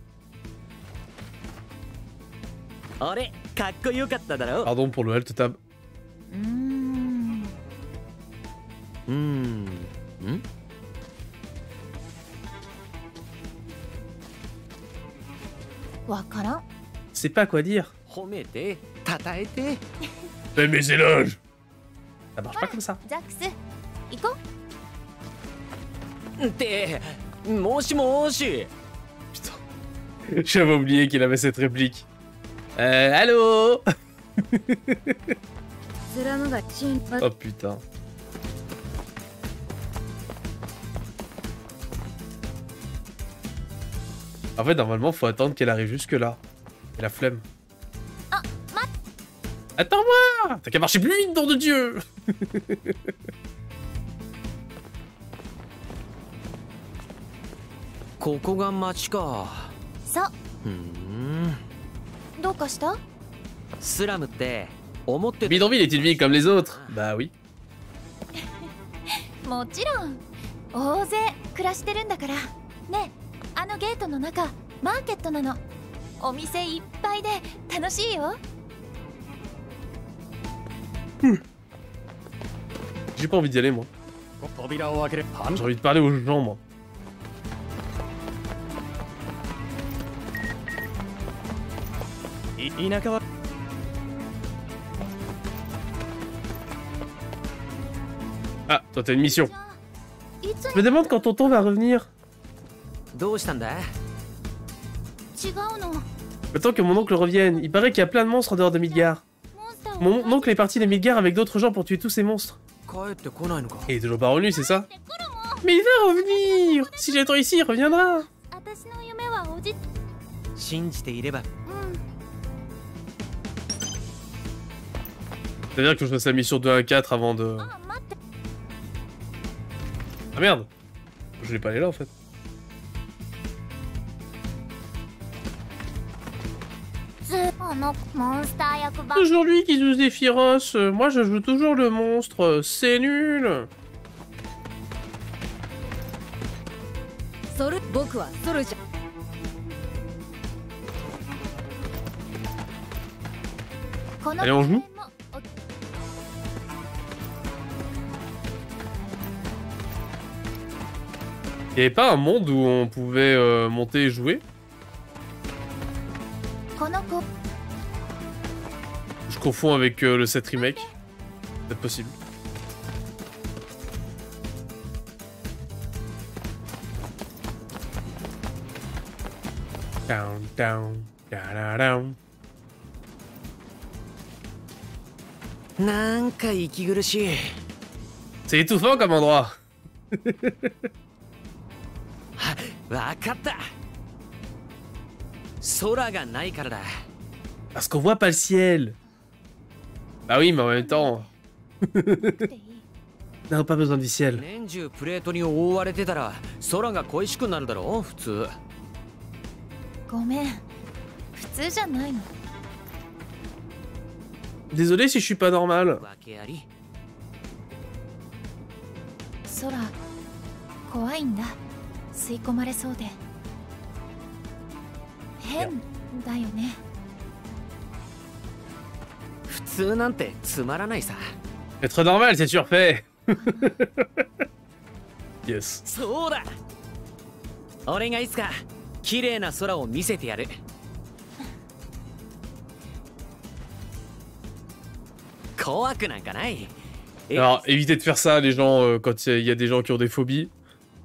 Pardon pour le alt tab. Mmh. Mmh. Mmh. C'est pas quoi dire. Fais mes éloges Ça marche pas comme ça. Jax, Putain, j'avais oublié qu'il avait cette réplique. Euh, allô Oh putain. En fait, normalement, faut attendre qu'elle arrive jusque-là. La flemme. Ah, Attends-moi T'as qu'à marcher plus vite, nom de Dieu どうかした？スラムって思ってビドミティビンカムレゾートバーウィもちろん。大勢暮らしてるんだから。ねあのゲートの中マーケットなの。お店いっぱいで楽しいよ、うん、j'ai 田舎は Ah, toi, t'as une mission. いつ Je me demande quand tonton va revenir. どうしたんだ違うの Le temps que mon oncle revienne. Il paraît qu'il y a plein de monstres en dehors de Midgar. モンスターを Mon oncle est parti de Midgar avec d'autres gens pour tuer tous ces monstres. 帰ってこないのか Et il est toujours pas revenu, c'est ça Mais il va revenir Si j'attends ici, il reviendra C'est-à-dire que je fasse la mission 2 à 4 avant de... Ah merde Je l'ai pas allé là en fait. Toujours lui qui nous est féroce. Euh, moi, je joue toujours le monstre. Euh, c'est nul. Allez, on joue Il y avait pas un monde où on pouvait euh, monter et jouer この子 Je confonds avec euh, le 7 remake. C'est possible. Down, down, down, down. なんか息苦しい C'est étouffant comme endroit. Parce qu'on voit pas le ciel. Bah oui, mais en même temps. でいい Non, pas besoin du ciel. 年中プレートに覆われてたら空が恋しくなるだろう普通ごめん普通じゃないの Désolé si je suis pas normal. 吸い込まれそうで変だよね普通なんてつまらないさ Être normal, c'est surfait. yes. そうだ俺がいつか綺麗な空を見せてやる怖くなんかないえ Alors, évitez de faire ça, les gens, euh, quand il y, y a des gens qui ont des phobies.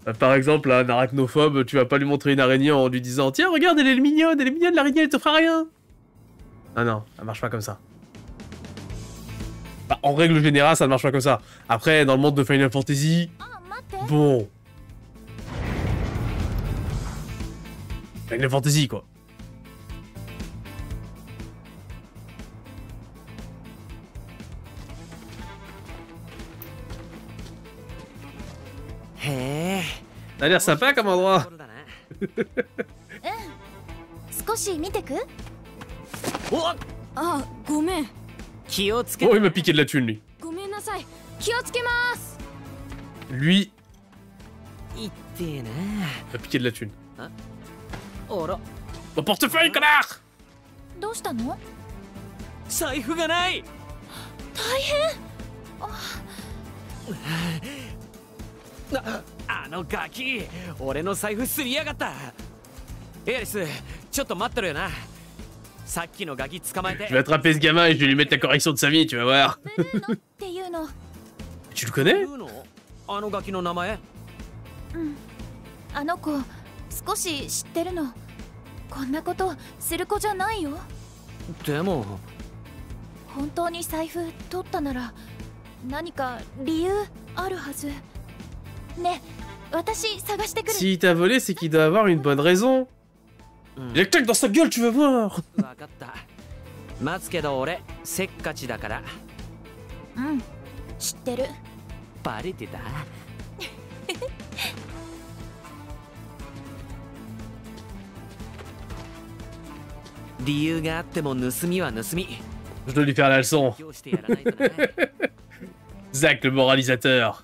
Euh, par exemple, un arachnophobe, tu vas pas lui montrer une araignée en lui disant Tiens, regarde, elle est mignonne, elle est mignonne, l'araignée, elle te fera rien Non, non, ça marche pas comme ça. Bah, en règle générale, ça ne marche pas comme ça. Après, dans le monde de Final Fantasy. Bon. Final Fantasy, quoi. Ça a l'air sympa comme endroit. oh, il m'a piqué de la thune, lui. Lui. Il m'a piqué de la thune. Mon portefeuille, connard! ああのガキ俺の財布すりやがった。エアリスちょっと待ってろよな。さっきのガキ捕まえ Je vais て attraper ce gamin et je vais lui mettre la correction de sa vie, tu vas voir. ブルーノっていうの Tu le connais? あのガキの名前？あの子少し知ってるの。こんなことする子じゃないよ。でも。本当に財布取ったなら何か理由あるはず ね私探してくる S'il t'a volé, c'est qu'il doit avoir une bonne raison. うん Il a que claque dans sa gueule, tu vas voir 分かった待つけど俺せっかちだからうん知ってるバレてた理由があっても盗みは盗み Je dois lui faire la leçon. 今日してやらないとな Zach, le moralisateur.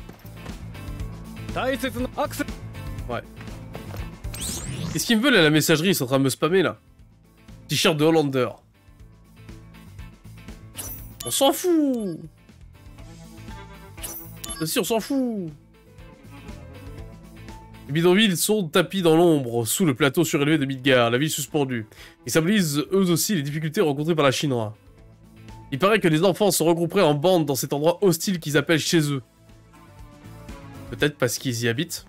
Ouais. Qu'est-ce qu'ils me veulent à la messagerie Ils sont en train de me spammer là? T-shirt de Hollander. On s'en fout si, on s'en fout Les bidonvilles sont tapis dans l'ombre, sous le plateau surélevé de Midgar, la ville suspendue. Ils symbolisent eux aussi les difficultés rencontrées par la Shinra. Il paraît que les enfants se regrouperaient en bande dans cet endroit hostile qu'ils appellent chez eux. Peut-être parce qu'ils y habitent.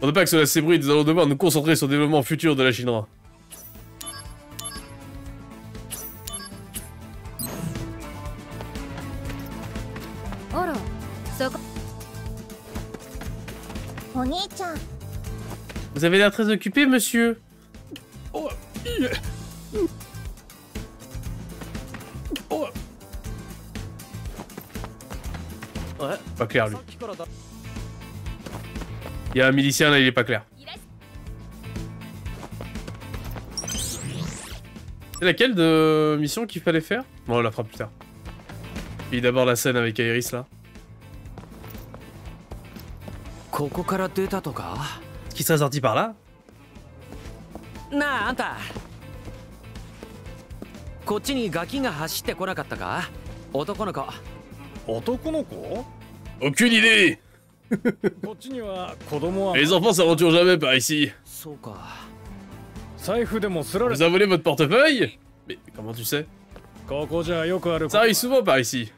On ne pas que cela s'ébruite, nous allons devoir nous concentrer sur le développement futur de la Shinra. Vous avez l'air très occupé, monsieur. Oh. Pas clair lui. さっきからだ Il y a un milicien là, il est pas clair. C'est laquelle de mission qu'il fallait faire Bon, on la fera plus tard. Puis d'abord la scène avec Iris là. ここから出たとか Qui serait sorti par là なああんたこっちにガキが走ってこなかったか男の子男の子 Aucune idée. Les enfants s'aventurent jamais par ici. Vous avez volé votre portefeuille? Mais comment tu sais? Ça arrive souvent par ici.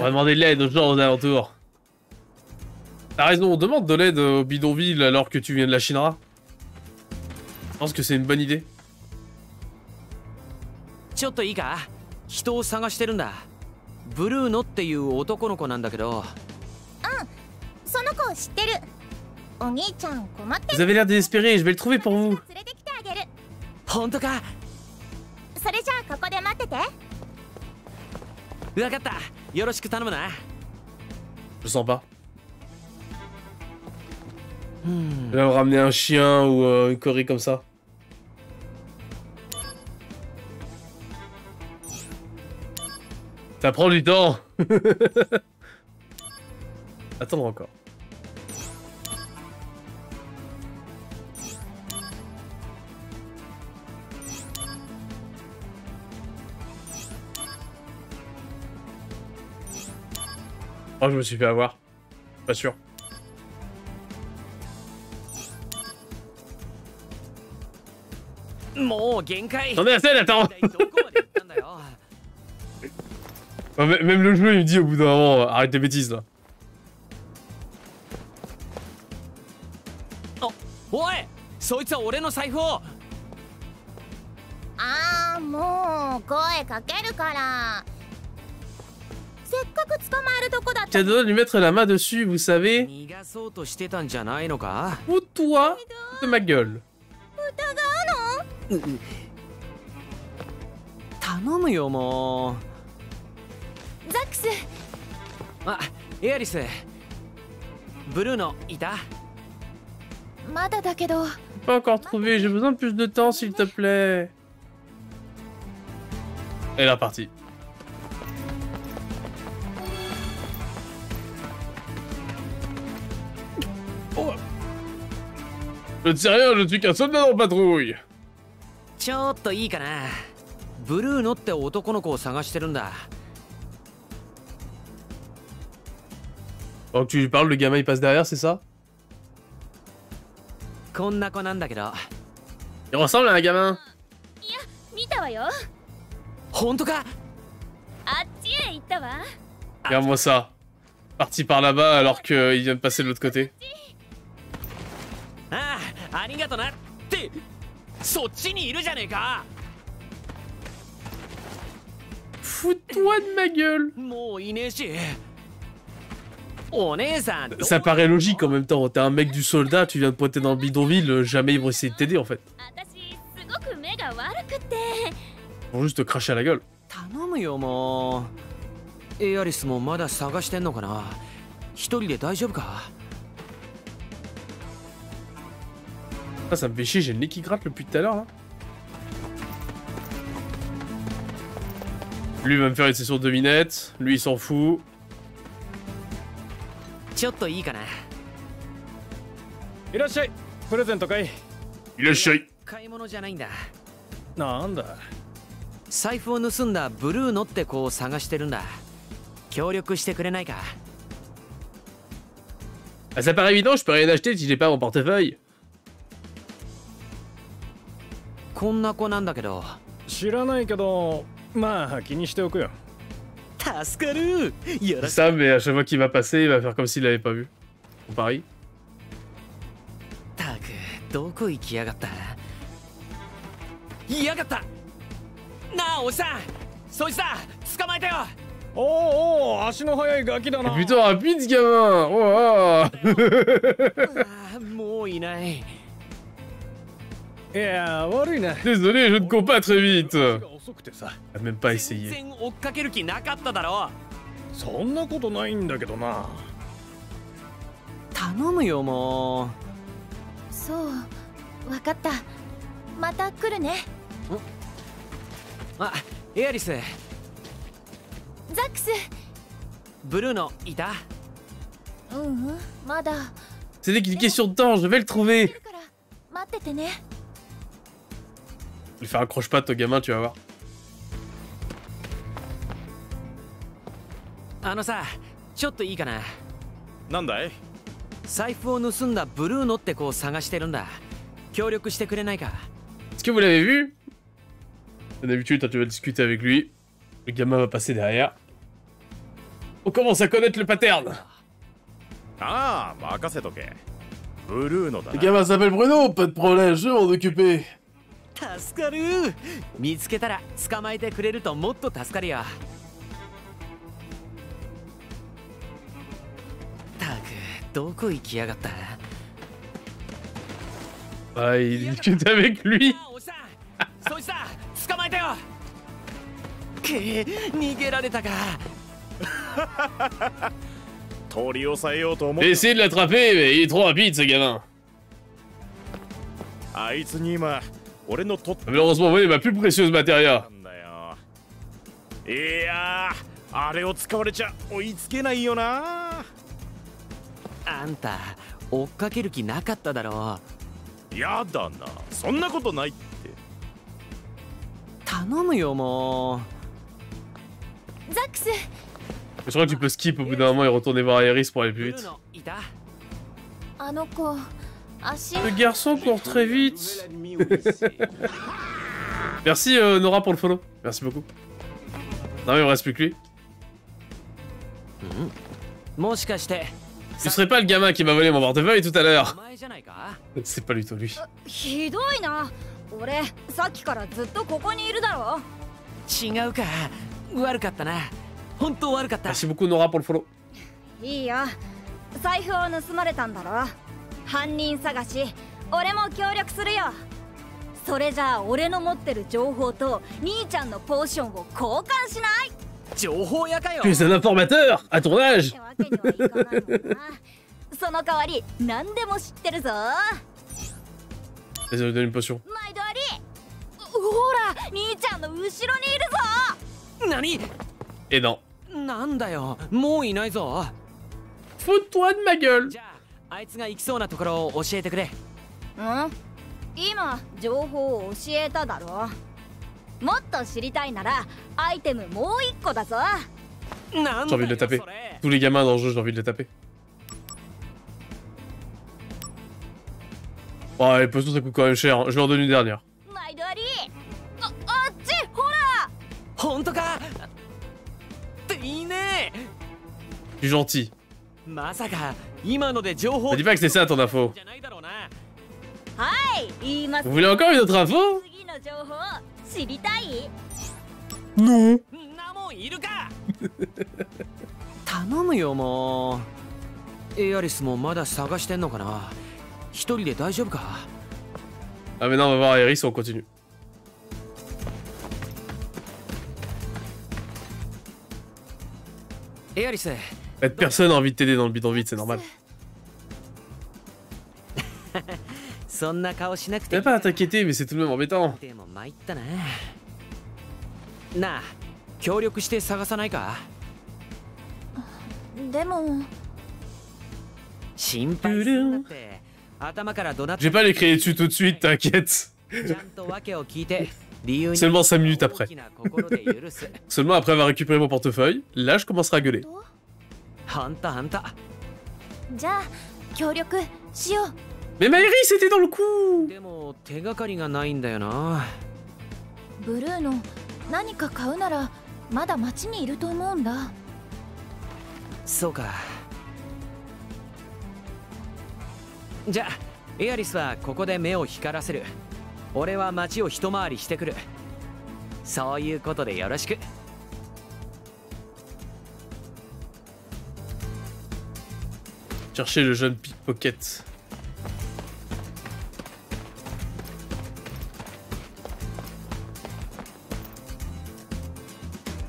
On va demander de l'aide aux gens aux alentours. T'as raison, on demande de l'aide au bidonville alors que tu viens de la Shinra. Je pense que c'est une bonne idée. ちょっといいか人を探してるんだブルーノっていう男の子なんだけどその子を知ってるお兄ちゃん困って Vous avez l'air désespéré, je vais le trouver pour vous. 連れてきてあげる本当かそれじゃあここで待ってて分かったよろしく頼むな Je sens pas. Me ramener un chien ou euh, une corée comme ça. Ça prend du temps. Attendre encore. Oh, je me suis fait avoir. Pas sûr. もう限界 J'en ai assez, attends 一体どこまで行ったんだよ Ouais, mais- Même le jeu, il me dit au bout d'un moment, euh, arrête tes bêtises là. おいそいつは俺の財布をああもう声かけるからせっかく捕まえるとこだっ Tu た as besoin de lui mettre la main dessus, vous savez 逃がそうとしてたんじゃないのか Fous-toi de ma gueule. 疑うの 頼むよもザックスうあエアリスブルーノいたまだだけど Pas encore trouvé, j'ai besoin de plus de temps s'il te plaît. Elle est partie. Oh. Je ne sais rien, je ne suis qu'un soldat en patrouille. ちょっといいかなブルーノって男の子を探してるんだ Donc tu parles, le gamin il passe derrière, c'est ça Il ressemble à un gamin. Regarde-moi ça. Parti par là-bas alors qu'il vient de passer de l'autre côté. Ah, そっちにいるじゃねえか Fous-toi de ma gueule もういねえしお姉さん Ça paraît logique en même temps. T'es un mec du soldat, tu viens de pointer dans le bidonville, euh, jamais ils vont essayer de t'aider en fait. 私すごく目が悪くて Ils vont juste te cracher à la gueule. Ah, ça me fait chier, j'ai le nez qui gratte depuis tout à l'heure là. Lui va me faire une session de minette, lui il s'en fout. ちょっといいかないらっしゃいプレゼントかい Il est chier. 買い物じゃないんだなんだ財布を盗んだブルーノって子を探してるんだ協力してくれないか Ah, ça paraît évident, je peux rien acheter si j'ai pas mon portefeuille. こんな子なんだけど知らないけどまあ気にしておくよ Ça, mais à chaque fois qu'il va passer, il va faire comme s'il l'avait pas vu. Pareil. Tac, doko ikiyagata. Yagata. Nao san, soisa, tsukamaete yo. Oh oh, ashi no hayai gaki da na. Putain, rapide ce gamin. Oh ah. Mou inai. Euh, Désolé, je ne cours pas très vite. A même pas essayé. C'est qu'une question de temps, je vais le trouver. 来るから待っててね Je vais faire un croche-patte au gamin, tu vas voir. あのさちょっといいかななんだい財布を盗んだブルーノって子を探してるんだ協力してくれないか Est-ce que vous l'avez vu Comme D'habitude, quand tu vas discuter avec lui, le gamin va passer derrière. On commence à connaître le pattern ああ任せとけブルーノだ Le な gamin s'appelle Bruno, pas de problème, je vais m'en occuper 助かる。見つけたら捕まえてくれるともっと助かるよ。たくどこ行きやがった？Ah, il discute avec lui あおじさんそいつだ捕まえたよ。く逃げられたか。取り押さえようと思っ J'ai essayé de l'attraper, mais il est trop rapide ce gamin. たあいつに今俺の取っ Malheureusement, vous voyez ma plus précieuse matéria. Anta, 追っかける気なかっただろう。やだな、そんなことないって。頼むよもう。ザックス。Je crois que tu peux skip au bout d'un moment et retourner voir Iris pour aller plus vite. Ce garçon court très vite. Merci euh, Nora pour le follow. Merci beaucoup. Non mais il me reste plus que lui. もしかして Tu serais pas le gamin qui m'a volé mon portefeuille tout à お l'heure 前じゃないか C'est pas du tout lui. ひどいな俺さっきからずっとここにいるだろ違うか悪かったな本当悪かった Merci beaucoup Nora pour le follow. いいよ財布を盗まれたんだろ犯人探し俺も協力するよ それじゃあ俺の持ってる情報と兄ちゃんのポーションを交換しない。情報屋かよ。Tu es un informateur À ton âge. その代わり何でも知ってるぞ。Vas-y, je lui donne une potion. 毎度あり。ほら兄ちゃんの後ろにいるぞ。何？Et non. なんだよ。もういないぞ。Fous-toi de ma gueule. じゃああいつが行きそうなところを教えてくれ。ん？今情報を教えただろもっと知りたいならアイテムもう一個だぞなん J'ai envie de le だ taper. よそれ Tous les gamins dans le jeu, j'ai envie de les taper. Oh, les potions ça coûte quand même cher. hein. Je leur donne une dernière. 毎度ありああっちほら本当かっていいね Je suis gentil. まさか今ので情報 Ne dis pas que c'est ça ton info. Vous voulez encore une autre info? Non. Ah mais non, on va voir Eris, on continue. Personne n'a envie de t'aider dans le bidon vide, c'est normal. T'as pas t'inquiéter, mais c'est tout de même embêtant. J'ai pas les créer dessus tout de suite, t'inquiète. Seulement 5 minutes après. Seulement après avoir récupéré mon portefeuille, là je commencerai à gueuler. Mais Maëris était dans le coup. でも手がかりがないんだよなブルー何か買うならまだにいると思うんだそうかじゃあエアリスはここで目を光らせる俺は街を一回りしてくるそういうことでよろしくチャシルジンピッポケット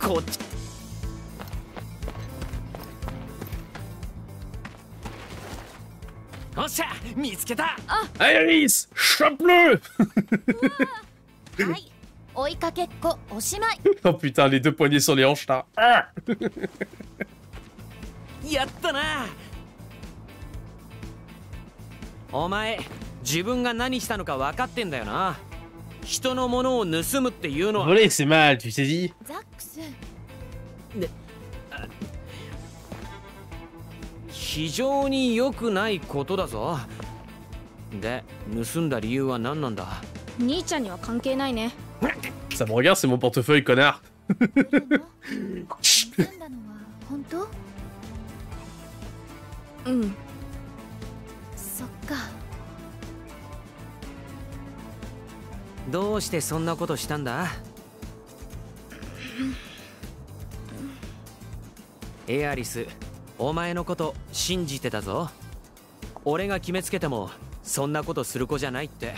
こっち。おっしゃ見つけた。アイスシャプル。はい。追いかけっこおしまい。おっ putain les deux やったな。お前自分が何したのか分かってんだよな。人のものを盗むっていうのは Voler, c'est mal, tu sais dit. ザックス非常に良くないことだぞ。で盗んだ理由は何なんだ？兄ちゃんには関係ないね。Ça me regarde, c'est mon portefeuille, connard. 盗んだのは本当？うん。そっかどうしてそんなことしたんだエアリスお前のこと信じてたぞ俺が決めつけてもそんなことする子じゃないって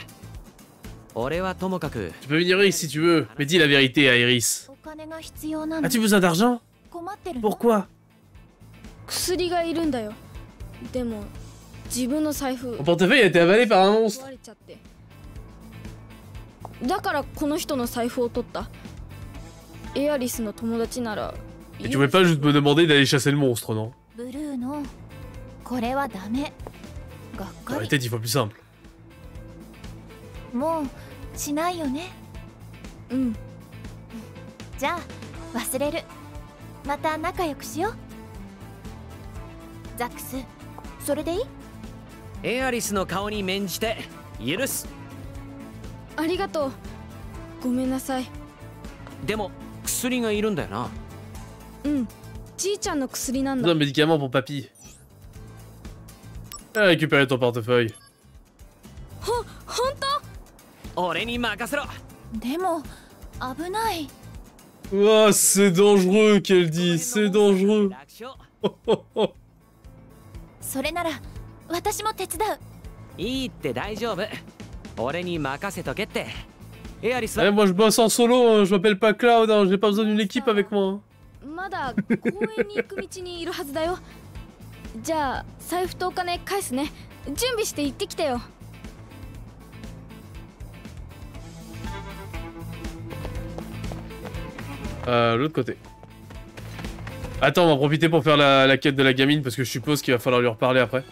俺はともかく Tu peux venir ici si tu veux, mais dis la vérité à Iris. お金が必要なの As-tu besoin d'argent 困ってるの Pourquoi 薬がいるんだよでも自分の財布 Mon portefeuille a été avalé par un 壊 monstre. だからこの人の財布を取ったエアリスの友達なら Et tu pouvais pas juste me demander d'aller chasser le monstre, non Dans la tête, il faut plus simple. Zax, それでいいエアリスの顔に免じて許すありがとうごめんなさいでも薬がいるんだよなうんじいちゃんの薬なんだ de médicaments pour papy. Ah, récupérer ton portefeuille. ほ本当俺に任せろでも危ない Oh, c'est dangereux qu'elle dit, c'est dangereux. Eh, moi je bosse en solo, hein. je m'appelle pas Cloud, hein, j'ai pas besoin d'une équipe ah. avec moi. Hein. Euh, l'autre côté. Attends, on va en profiter pour faire la, la quête de la gamine parce que je suppose qu'il va falloir lui reparler après.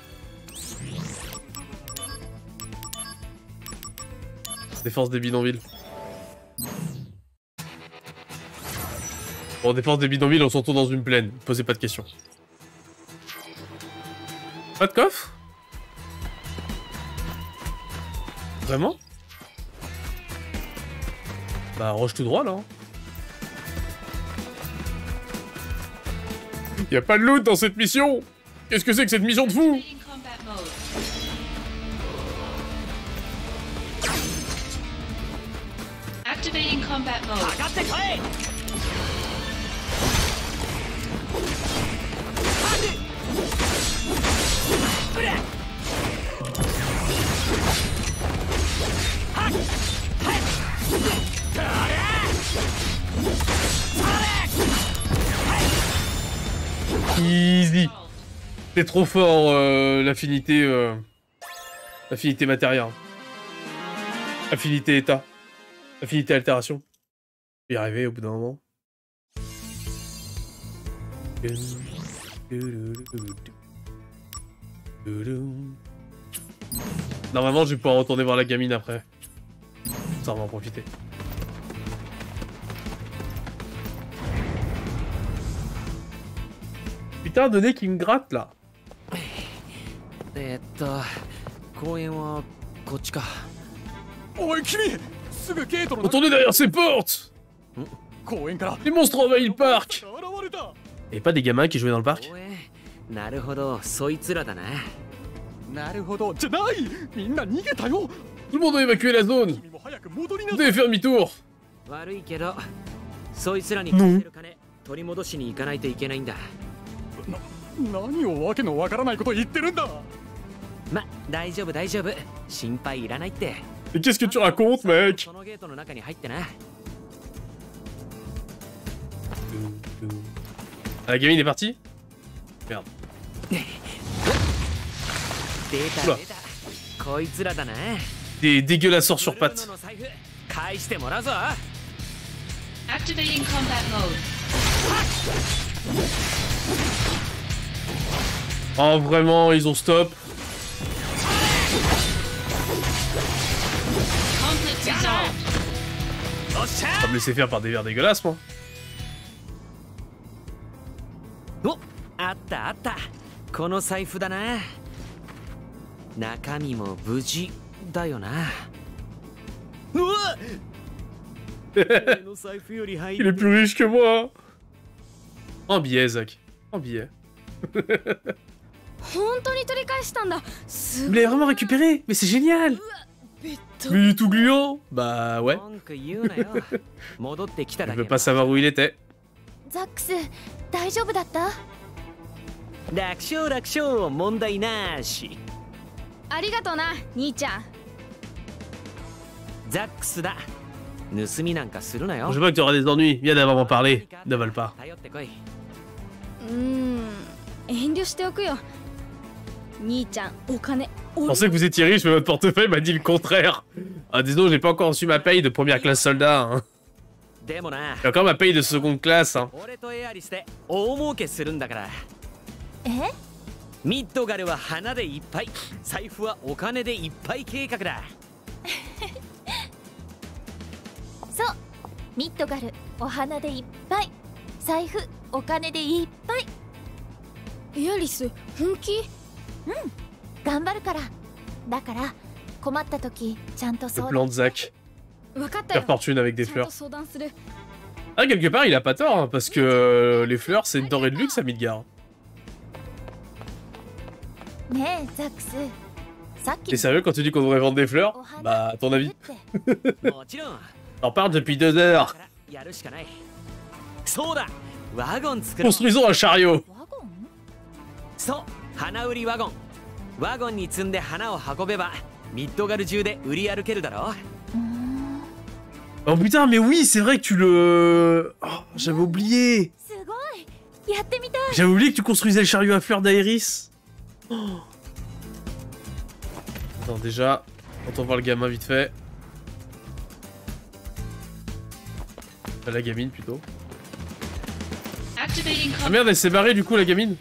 Défense des bidonvilles. Bon, défense des bidonvilles, on se dans une plaine. Posez pas de questions. Pas de coffre? Vraiment? Bah, roche tout droit là. hein. Y a pas de loot dans cette mission Qu'est-ce que c'est que cette mission de fou? Activating trop fort, euh, l'affinité... Euh, l'affinité matérielle. Affinité état. Affinité altération. Je vais y arriver au bout d'un moment. Normalement, je vais pouvoir retourner voir la gamine après. Ça, on va en profiter. Putain de nez qui me gratte là. えーっと公園はこっちかおい君すぐゲートの Retournez derrière ces portes 公園から Les monstres ont envahi le parc 現れた Et pas des gamins qui jouaient dans le parc なるほどそいつらだななるほどじゃないみんな逃げたよ Tout le monde a évacué la zone Vous devez faire demi-tour 悪いけどそいつらに貸してる金取り戻しに行かないといけないんだ何をわけのわからないこと言ってるんだま大丈夫大丈夫心配いらないって Mais qu'est-ce que tu racontes, mec ah, la gamine est partie Merde. Oula. Des dégueulassorts sur pattes. Activating combat mode. Oh vraiment, ils ont stop. Conflict resolved. おっしゃ Pas me laisser faire par des verres dégueulasses, moi. おあったあったこの財布だな中身も無事だよなうわ俺の財布より入 Il est plus riche que moi. Un billet, Zach. Un billet. 本当に取り返したんだす Vous ごい l'avez vraiment récupéré Mais c'est génial ベッド Mais il est tout gluant Bah ouais. 文句言うなよ戻ってきた Je だ veux け pas savoir où il était. ザックス大丈夫だった楽勝楽勝問題なしありがとうな兄ちゃんザックスだ盗みなんかするなよ Je sais pas que tu auras des ennuis. Viens d'avoir m'en parler. Ne vole pas. 頼ってこいうーん遠慮しておくよ兄ちゃんお金 Je 俺 pensais que vous étiez riche, mais votre portefeuille m'a dit le contraire. Ah, dis donc, j'ai pas encore reçu ma paye de première classe soldat. Hein. J'ai encore ma paye de seconde classe. Hein. Le plan de Zach. Fortune avec des fleurs. Ah, quelque part, il a pas tort, hein, parce que euh, les fleurs, c'est une ah, dorée de luxe à Midgar. T'es sérieux quand tu dis qu'on devrait vendre des fleurs? Bah, à ton avis. T'en parle depuis deux heures. Construisons un chariot. ワゴンそう花売りワゴンワゴンに積んで花を運べばミッドガル中で売り歩けるだろうーん Oh putain, mais oui, c'est vrai que tu le... Oh, j'avais oublié. すごいやってみたい J'avais oublié que tu construisais le chariot à fleurs d'Aéris. Oh. Attends, déjà, quand on voit le gamin vite fait. Enfin, la gamine plutôt. Activating Ah com- merde, elle s'est barrée du coup, la gamine.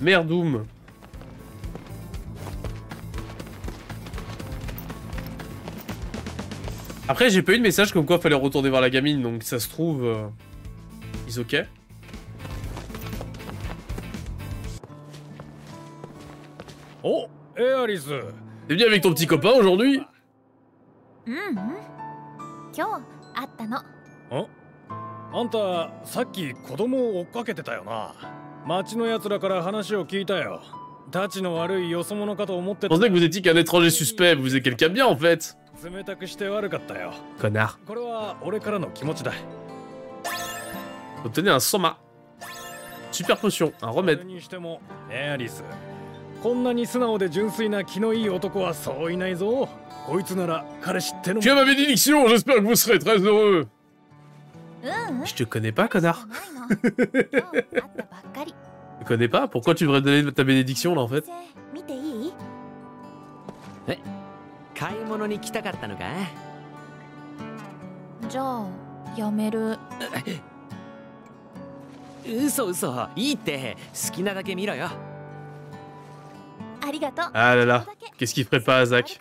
Merdoum Après, j'ai pas eu de message comme quoi fallait retourner voir la gamine, donc ça se trouve... Euh... Ils ok. Oh eh, Et allez T'es venu avec ton petit copain aujourd'hui? Oh あんたさっき子供を追っかけてたよな町のやつらから話を聞いたよたちの悪いよそ者かと思って Je た pensais que vous étiez qu'un étranger suspect, vous êtes quelqu'un bien en fait. 冷たくして悪かったよ Connard. これは俺からの気持ちだ Obtenez un soma. Super potion, un remède. にしてもエアリスこんなに素直で純粋な気のいい男はそういないぞこいつなら彼氏っての as ma bénédiction, j'espère que vous serez très heureux. Je te connais pas, connard. Je connais pas Pourquoi tu devrais donner ta bénédiction, là, en fait Ah là là, qu'est-ce qu'il ferait pas à Zach?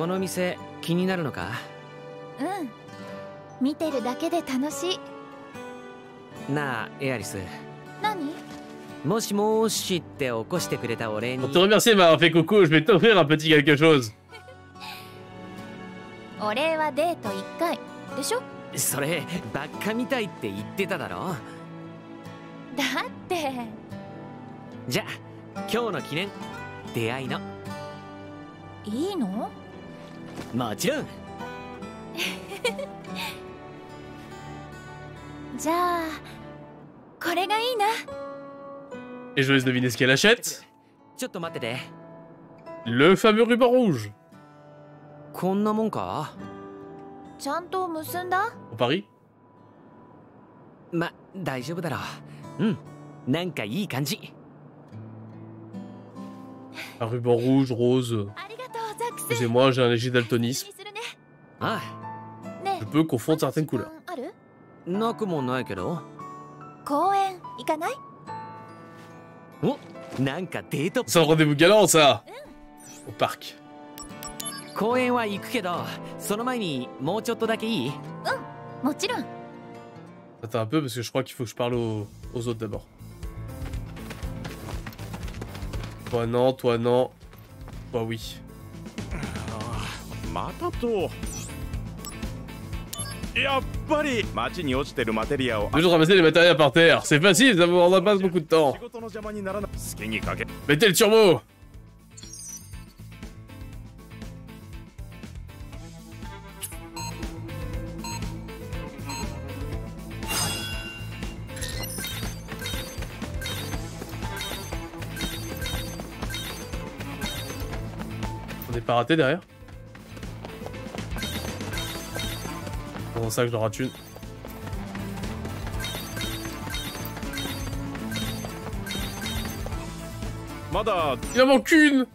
この店気になるのか？うん。見てるだけで楽しい。なあエアリス。何？もしもしって起こしてくれたお礼に。Pour te remercier m'avoir fait coucou, je vais t'offrir un petit quelque chose. お礼はデート1回。でしょ？そればっかみたいって言ってただろ？だって。じゃあ今日の記念。出会いの。いいの？もちろんじゃあこれがいいな Et je vous laisse deviner ce qu'elle achète. ちょっと待ってて Le fameux ruban rouge. こんなもんかちゃんと結んだ Au Paris ま大丈夫だろううんなんかいい感じ Un ruban rouge, rose. Excusez-moi, j'ai un léger daltonisme. Je peux confondre certaines couleurs. C'est un rendez-vous galant, ça Au parc. Attends un peu, parce que je crois qu'il faut que je parle aux, autres d'abord. Toi non, toi non. Toi oui. またとやっぱり街に落ちてるマテリアを Toujours ramasser les matériels par terre. C'est facile, ça vous prendra pas beaucoup de temps. 仕事の邪魔にならない好きにかけ Mettez le turbo On n'est pas raté derrière C'est pour ça que j'en rate une. Madame Il en manque une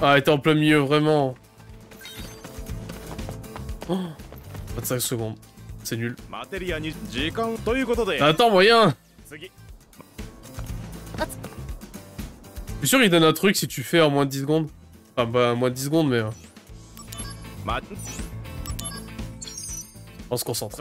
Ah, elle était en plein milieu, vraiment. 25 secondes. C'est nul. Attends, moyen Je suis sûr il donne un truc si tu fais en moins de 10 secondes. Ah bah, moins de 10 secondes, mais... Euh. On se concentre.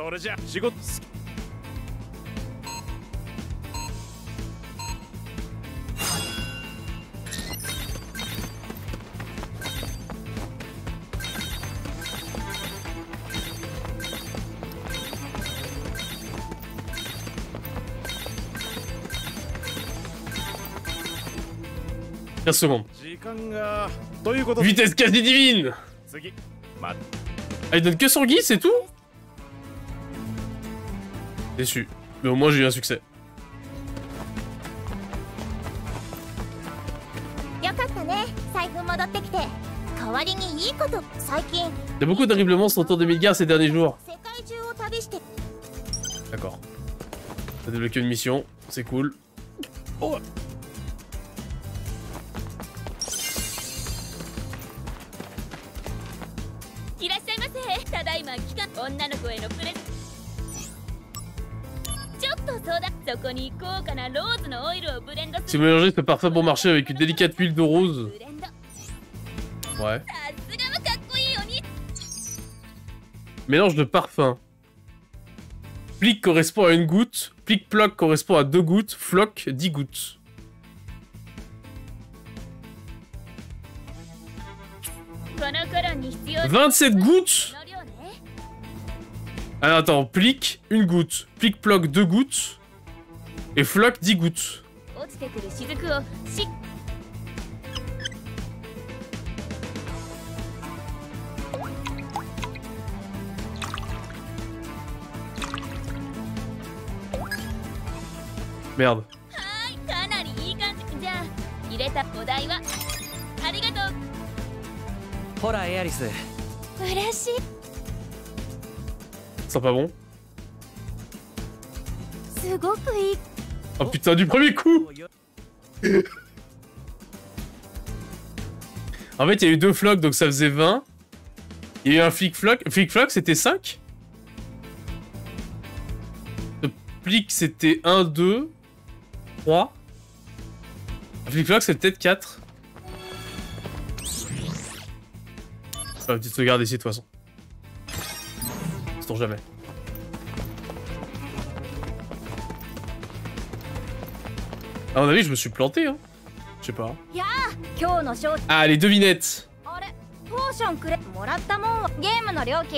Merci secondes. Vitesse quasi divine ah, il donne que son guis, c'est tout Déçu. Mais au moins j'ai eu un succès. Il y a beaucoup d'arriblements sur le tour de Midgar ces derniers jours. D'accord. Ça débloqué une mission, c'est cool. Oh 女の子へのプレゼンちょっと相談そこに高価なローズのオイルをブレンド Si vous mélangez ce parfum bon marché avec une délicate huile de rose. ブレンドさ Ouais. すがのかっこいいお兄 Mélange de parfums. Plique correspond à une goutte. Plique-ploc correspond à deux gouttes. Floc, 10 gouttes. この頃に必要な 27 gouttes Attends, plic, une goutte. Plic ploc, deux gouttes. Et floc, dix gouttes. Merde sent pas bon. Oh putain, du premier coup En fait, il y a eu deux flocs, donc ça faisait 20. Il y a eu un flic-floc. Flic-floc, c'était 5 Le plic, c'était 1, 2, 3. Un flic-floc, c'est peut-être 4. Tu te regardes ici, de toute façon. Jamais. À mon avis, je me suis planté, hein. Je sais pas. Ah, les devinettes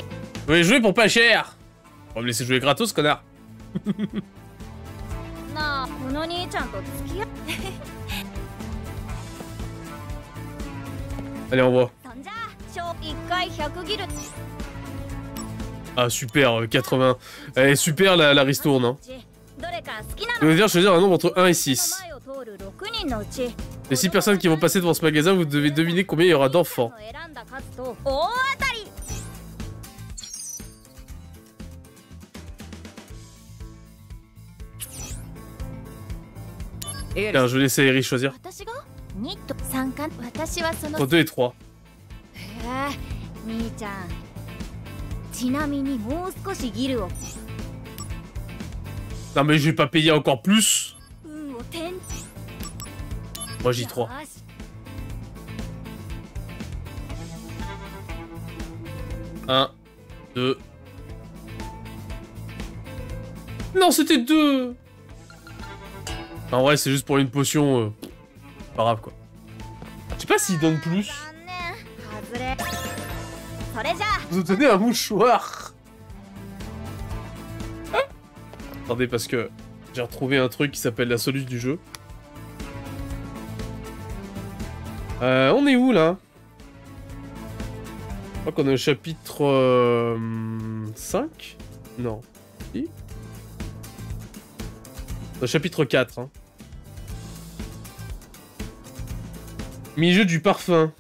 Vous voulez jouer pour pas cher On va me laisser jouer gratos, connard Allez, on voit. Ah super, euh, 80. Elle est super la, ristourne. Hein. Je veux dire, choisir un nombre entre 1 et 6. Les 6 personnes qui vont passer devant ce magasin, vous devez deviner combien il y aura d'enfants. Tiens, je vais laisser Eri choisir. Entre 2 et 3. Non mais je vais pas payer encore plus. Moi j'y crois. Un, deux... Non c'était deux. En vrai c'est juste pour une potion... Euh, pas grave quoi. Je sais pas s'il donne plus. Vous obtenez un mouchoir Attendez, parce que j'ai retrouvé un truc qui s'appelle la soluce du jeu. Euh, on est où, là? Je crois qu'on est au chapitre... euh, 5 Non. Si Au chapitre 4, hein. Mi-jeu du parfum.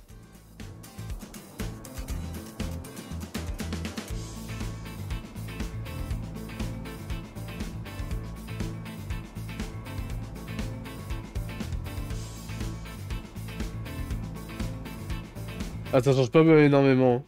Ah, ça change pas énormément.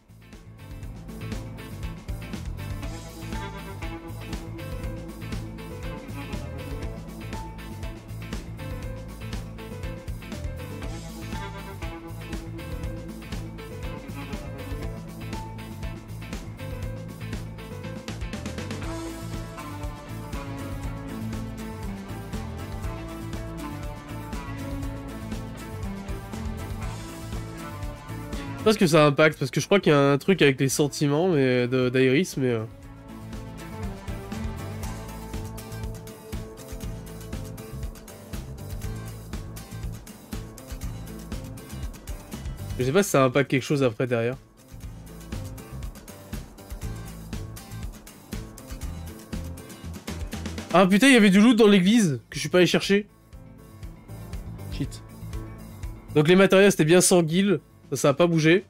Pas ce que ça impacte, parce que je crois qu'il y a un truc avec les sentiments mais de- d'Airis, mais... euh, Je sais pas si ça impacte quelque chose après derrière. Ah putain, il y avait du loot dans l'église que je suis pas allé chercher. Shit. Donc les matériaux c'était bien 100 guilds, ça, ça a pas bougé.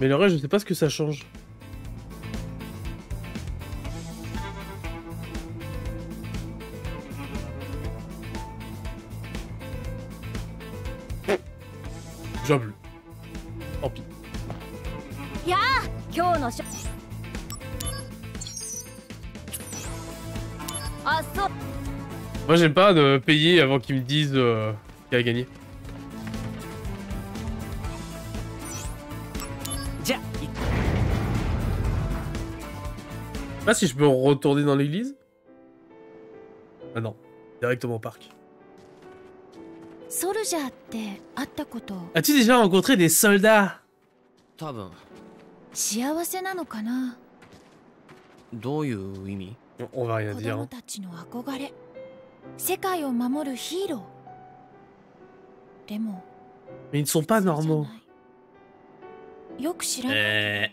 Mais le reste, je sais pas ce que ça change. j'aime pas de payer avant qu'ils me disent euh, qui a gagné. Je sais pas si je peux retourner dans l'église. Ah non, directement au parc. As-tu déjà rencontré des soldats? On, on va rien dire. Hein. Mais ils ne sont pas normaux. Euh...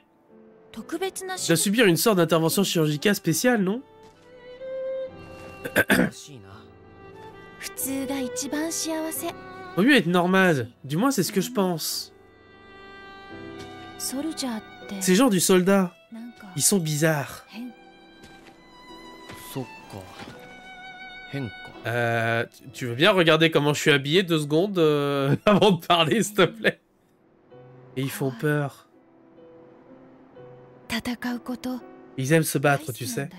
Il doit subir une sorte d'intervention chirurgicale spéciale, non? Hein. Vaut mieux être normal. Du moins, c'est ce que je pense. Ces gens du soldat, ils sont bizarres. Euh, tu veux bien regarder comment je suis habillé deux secondes euh, avant de parler, s'il te plaît? Et ils font peur. Ils aiment se battre, tu sais.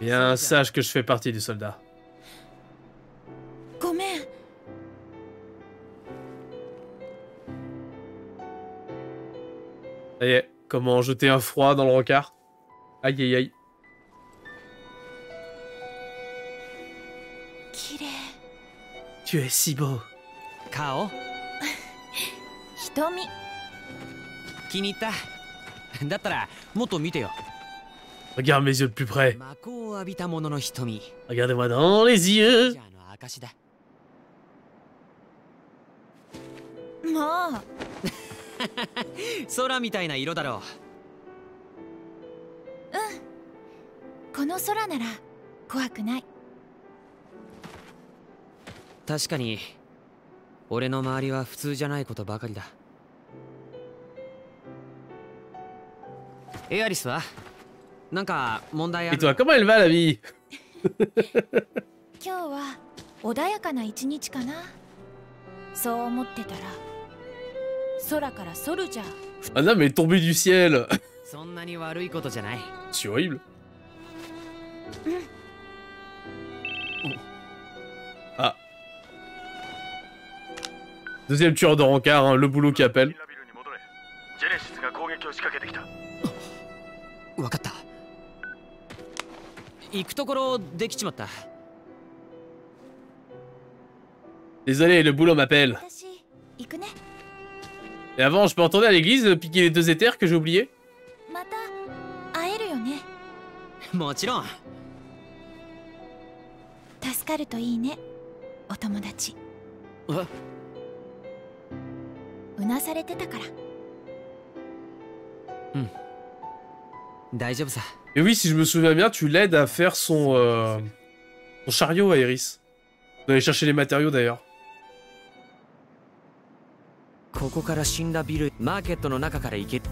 Bien, sache que je fais partie des soldats. Et comment jeter un froid dans le rencard? Aïe aïe aïe. Tu es si beau. Kao. Hitomi. Kinita. Datara, moto mite. Regarde mes yeux de plus près. Regardez-moi dans les yeux. Mo. 空みたいな色だろこの空なら怖くない。う確かに俺の周りは普通じゃないことばかりだ。エアリスは？なんか問題ある？今日は穏やかな一日かな。そう思ってたら Ah non, mais tombée du ciel C'est horrible. Mm. Ah. Deuxième tueur de rencard, hein, le boulot qui appelle. Oh. Désolé, le boulot m'appelle. Et avant, je peux retourner à l'église piquer les deux éthers que j'ai oubliés Et oui, si je me souviens bien, tu l'aides à faire son, euh, chariot à Eris. Vous allez chercher les matériaux d'ailleurs. ここから死んだビルマーケットの中から行け。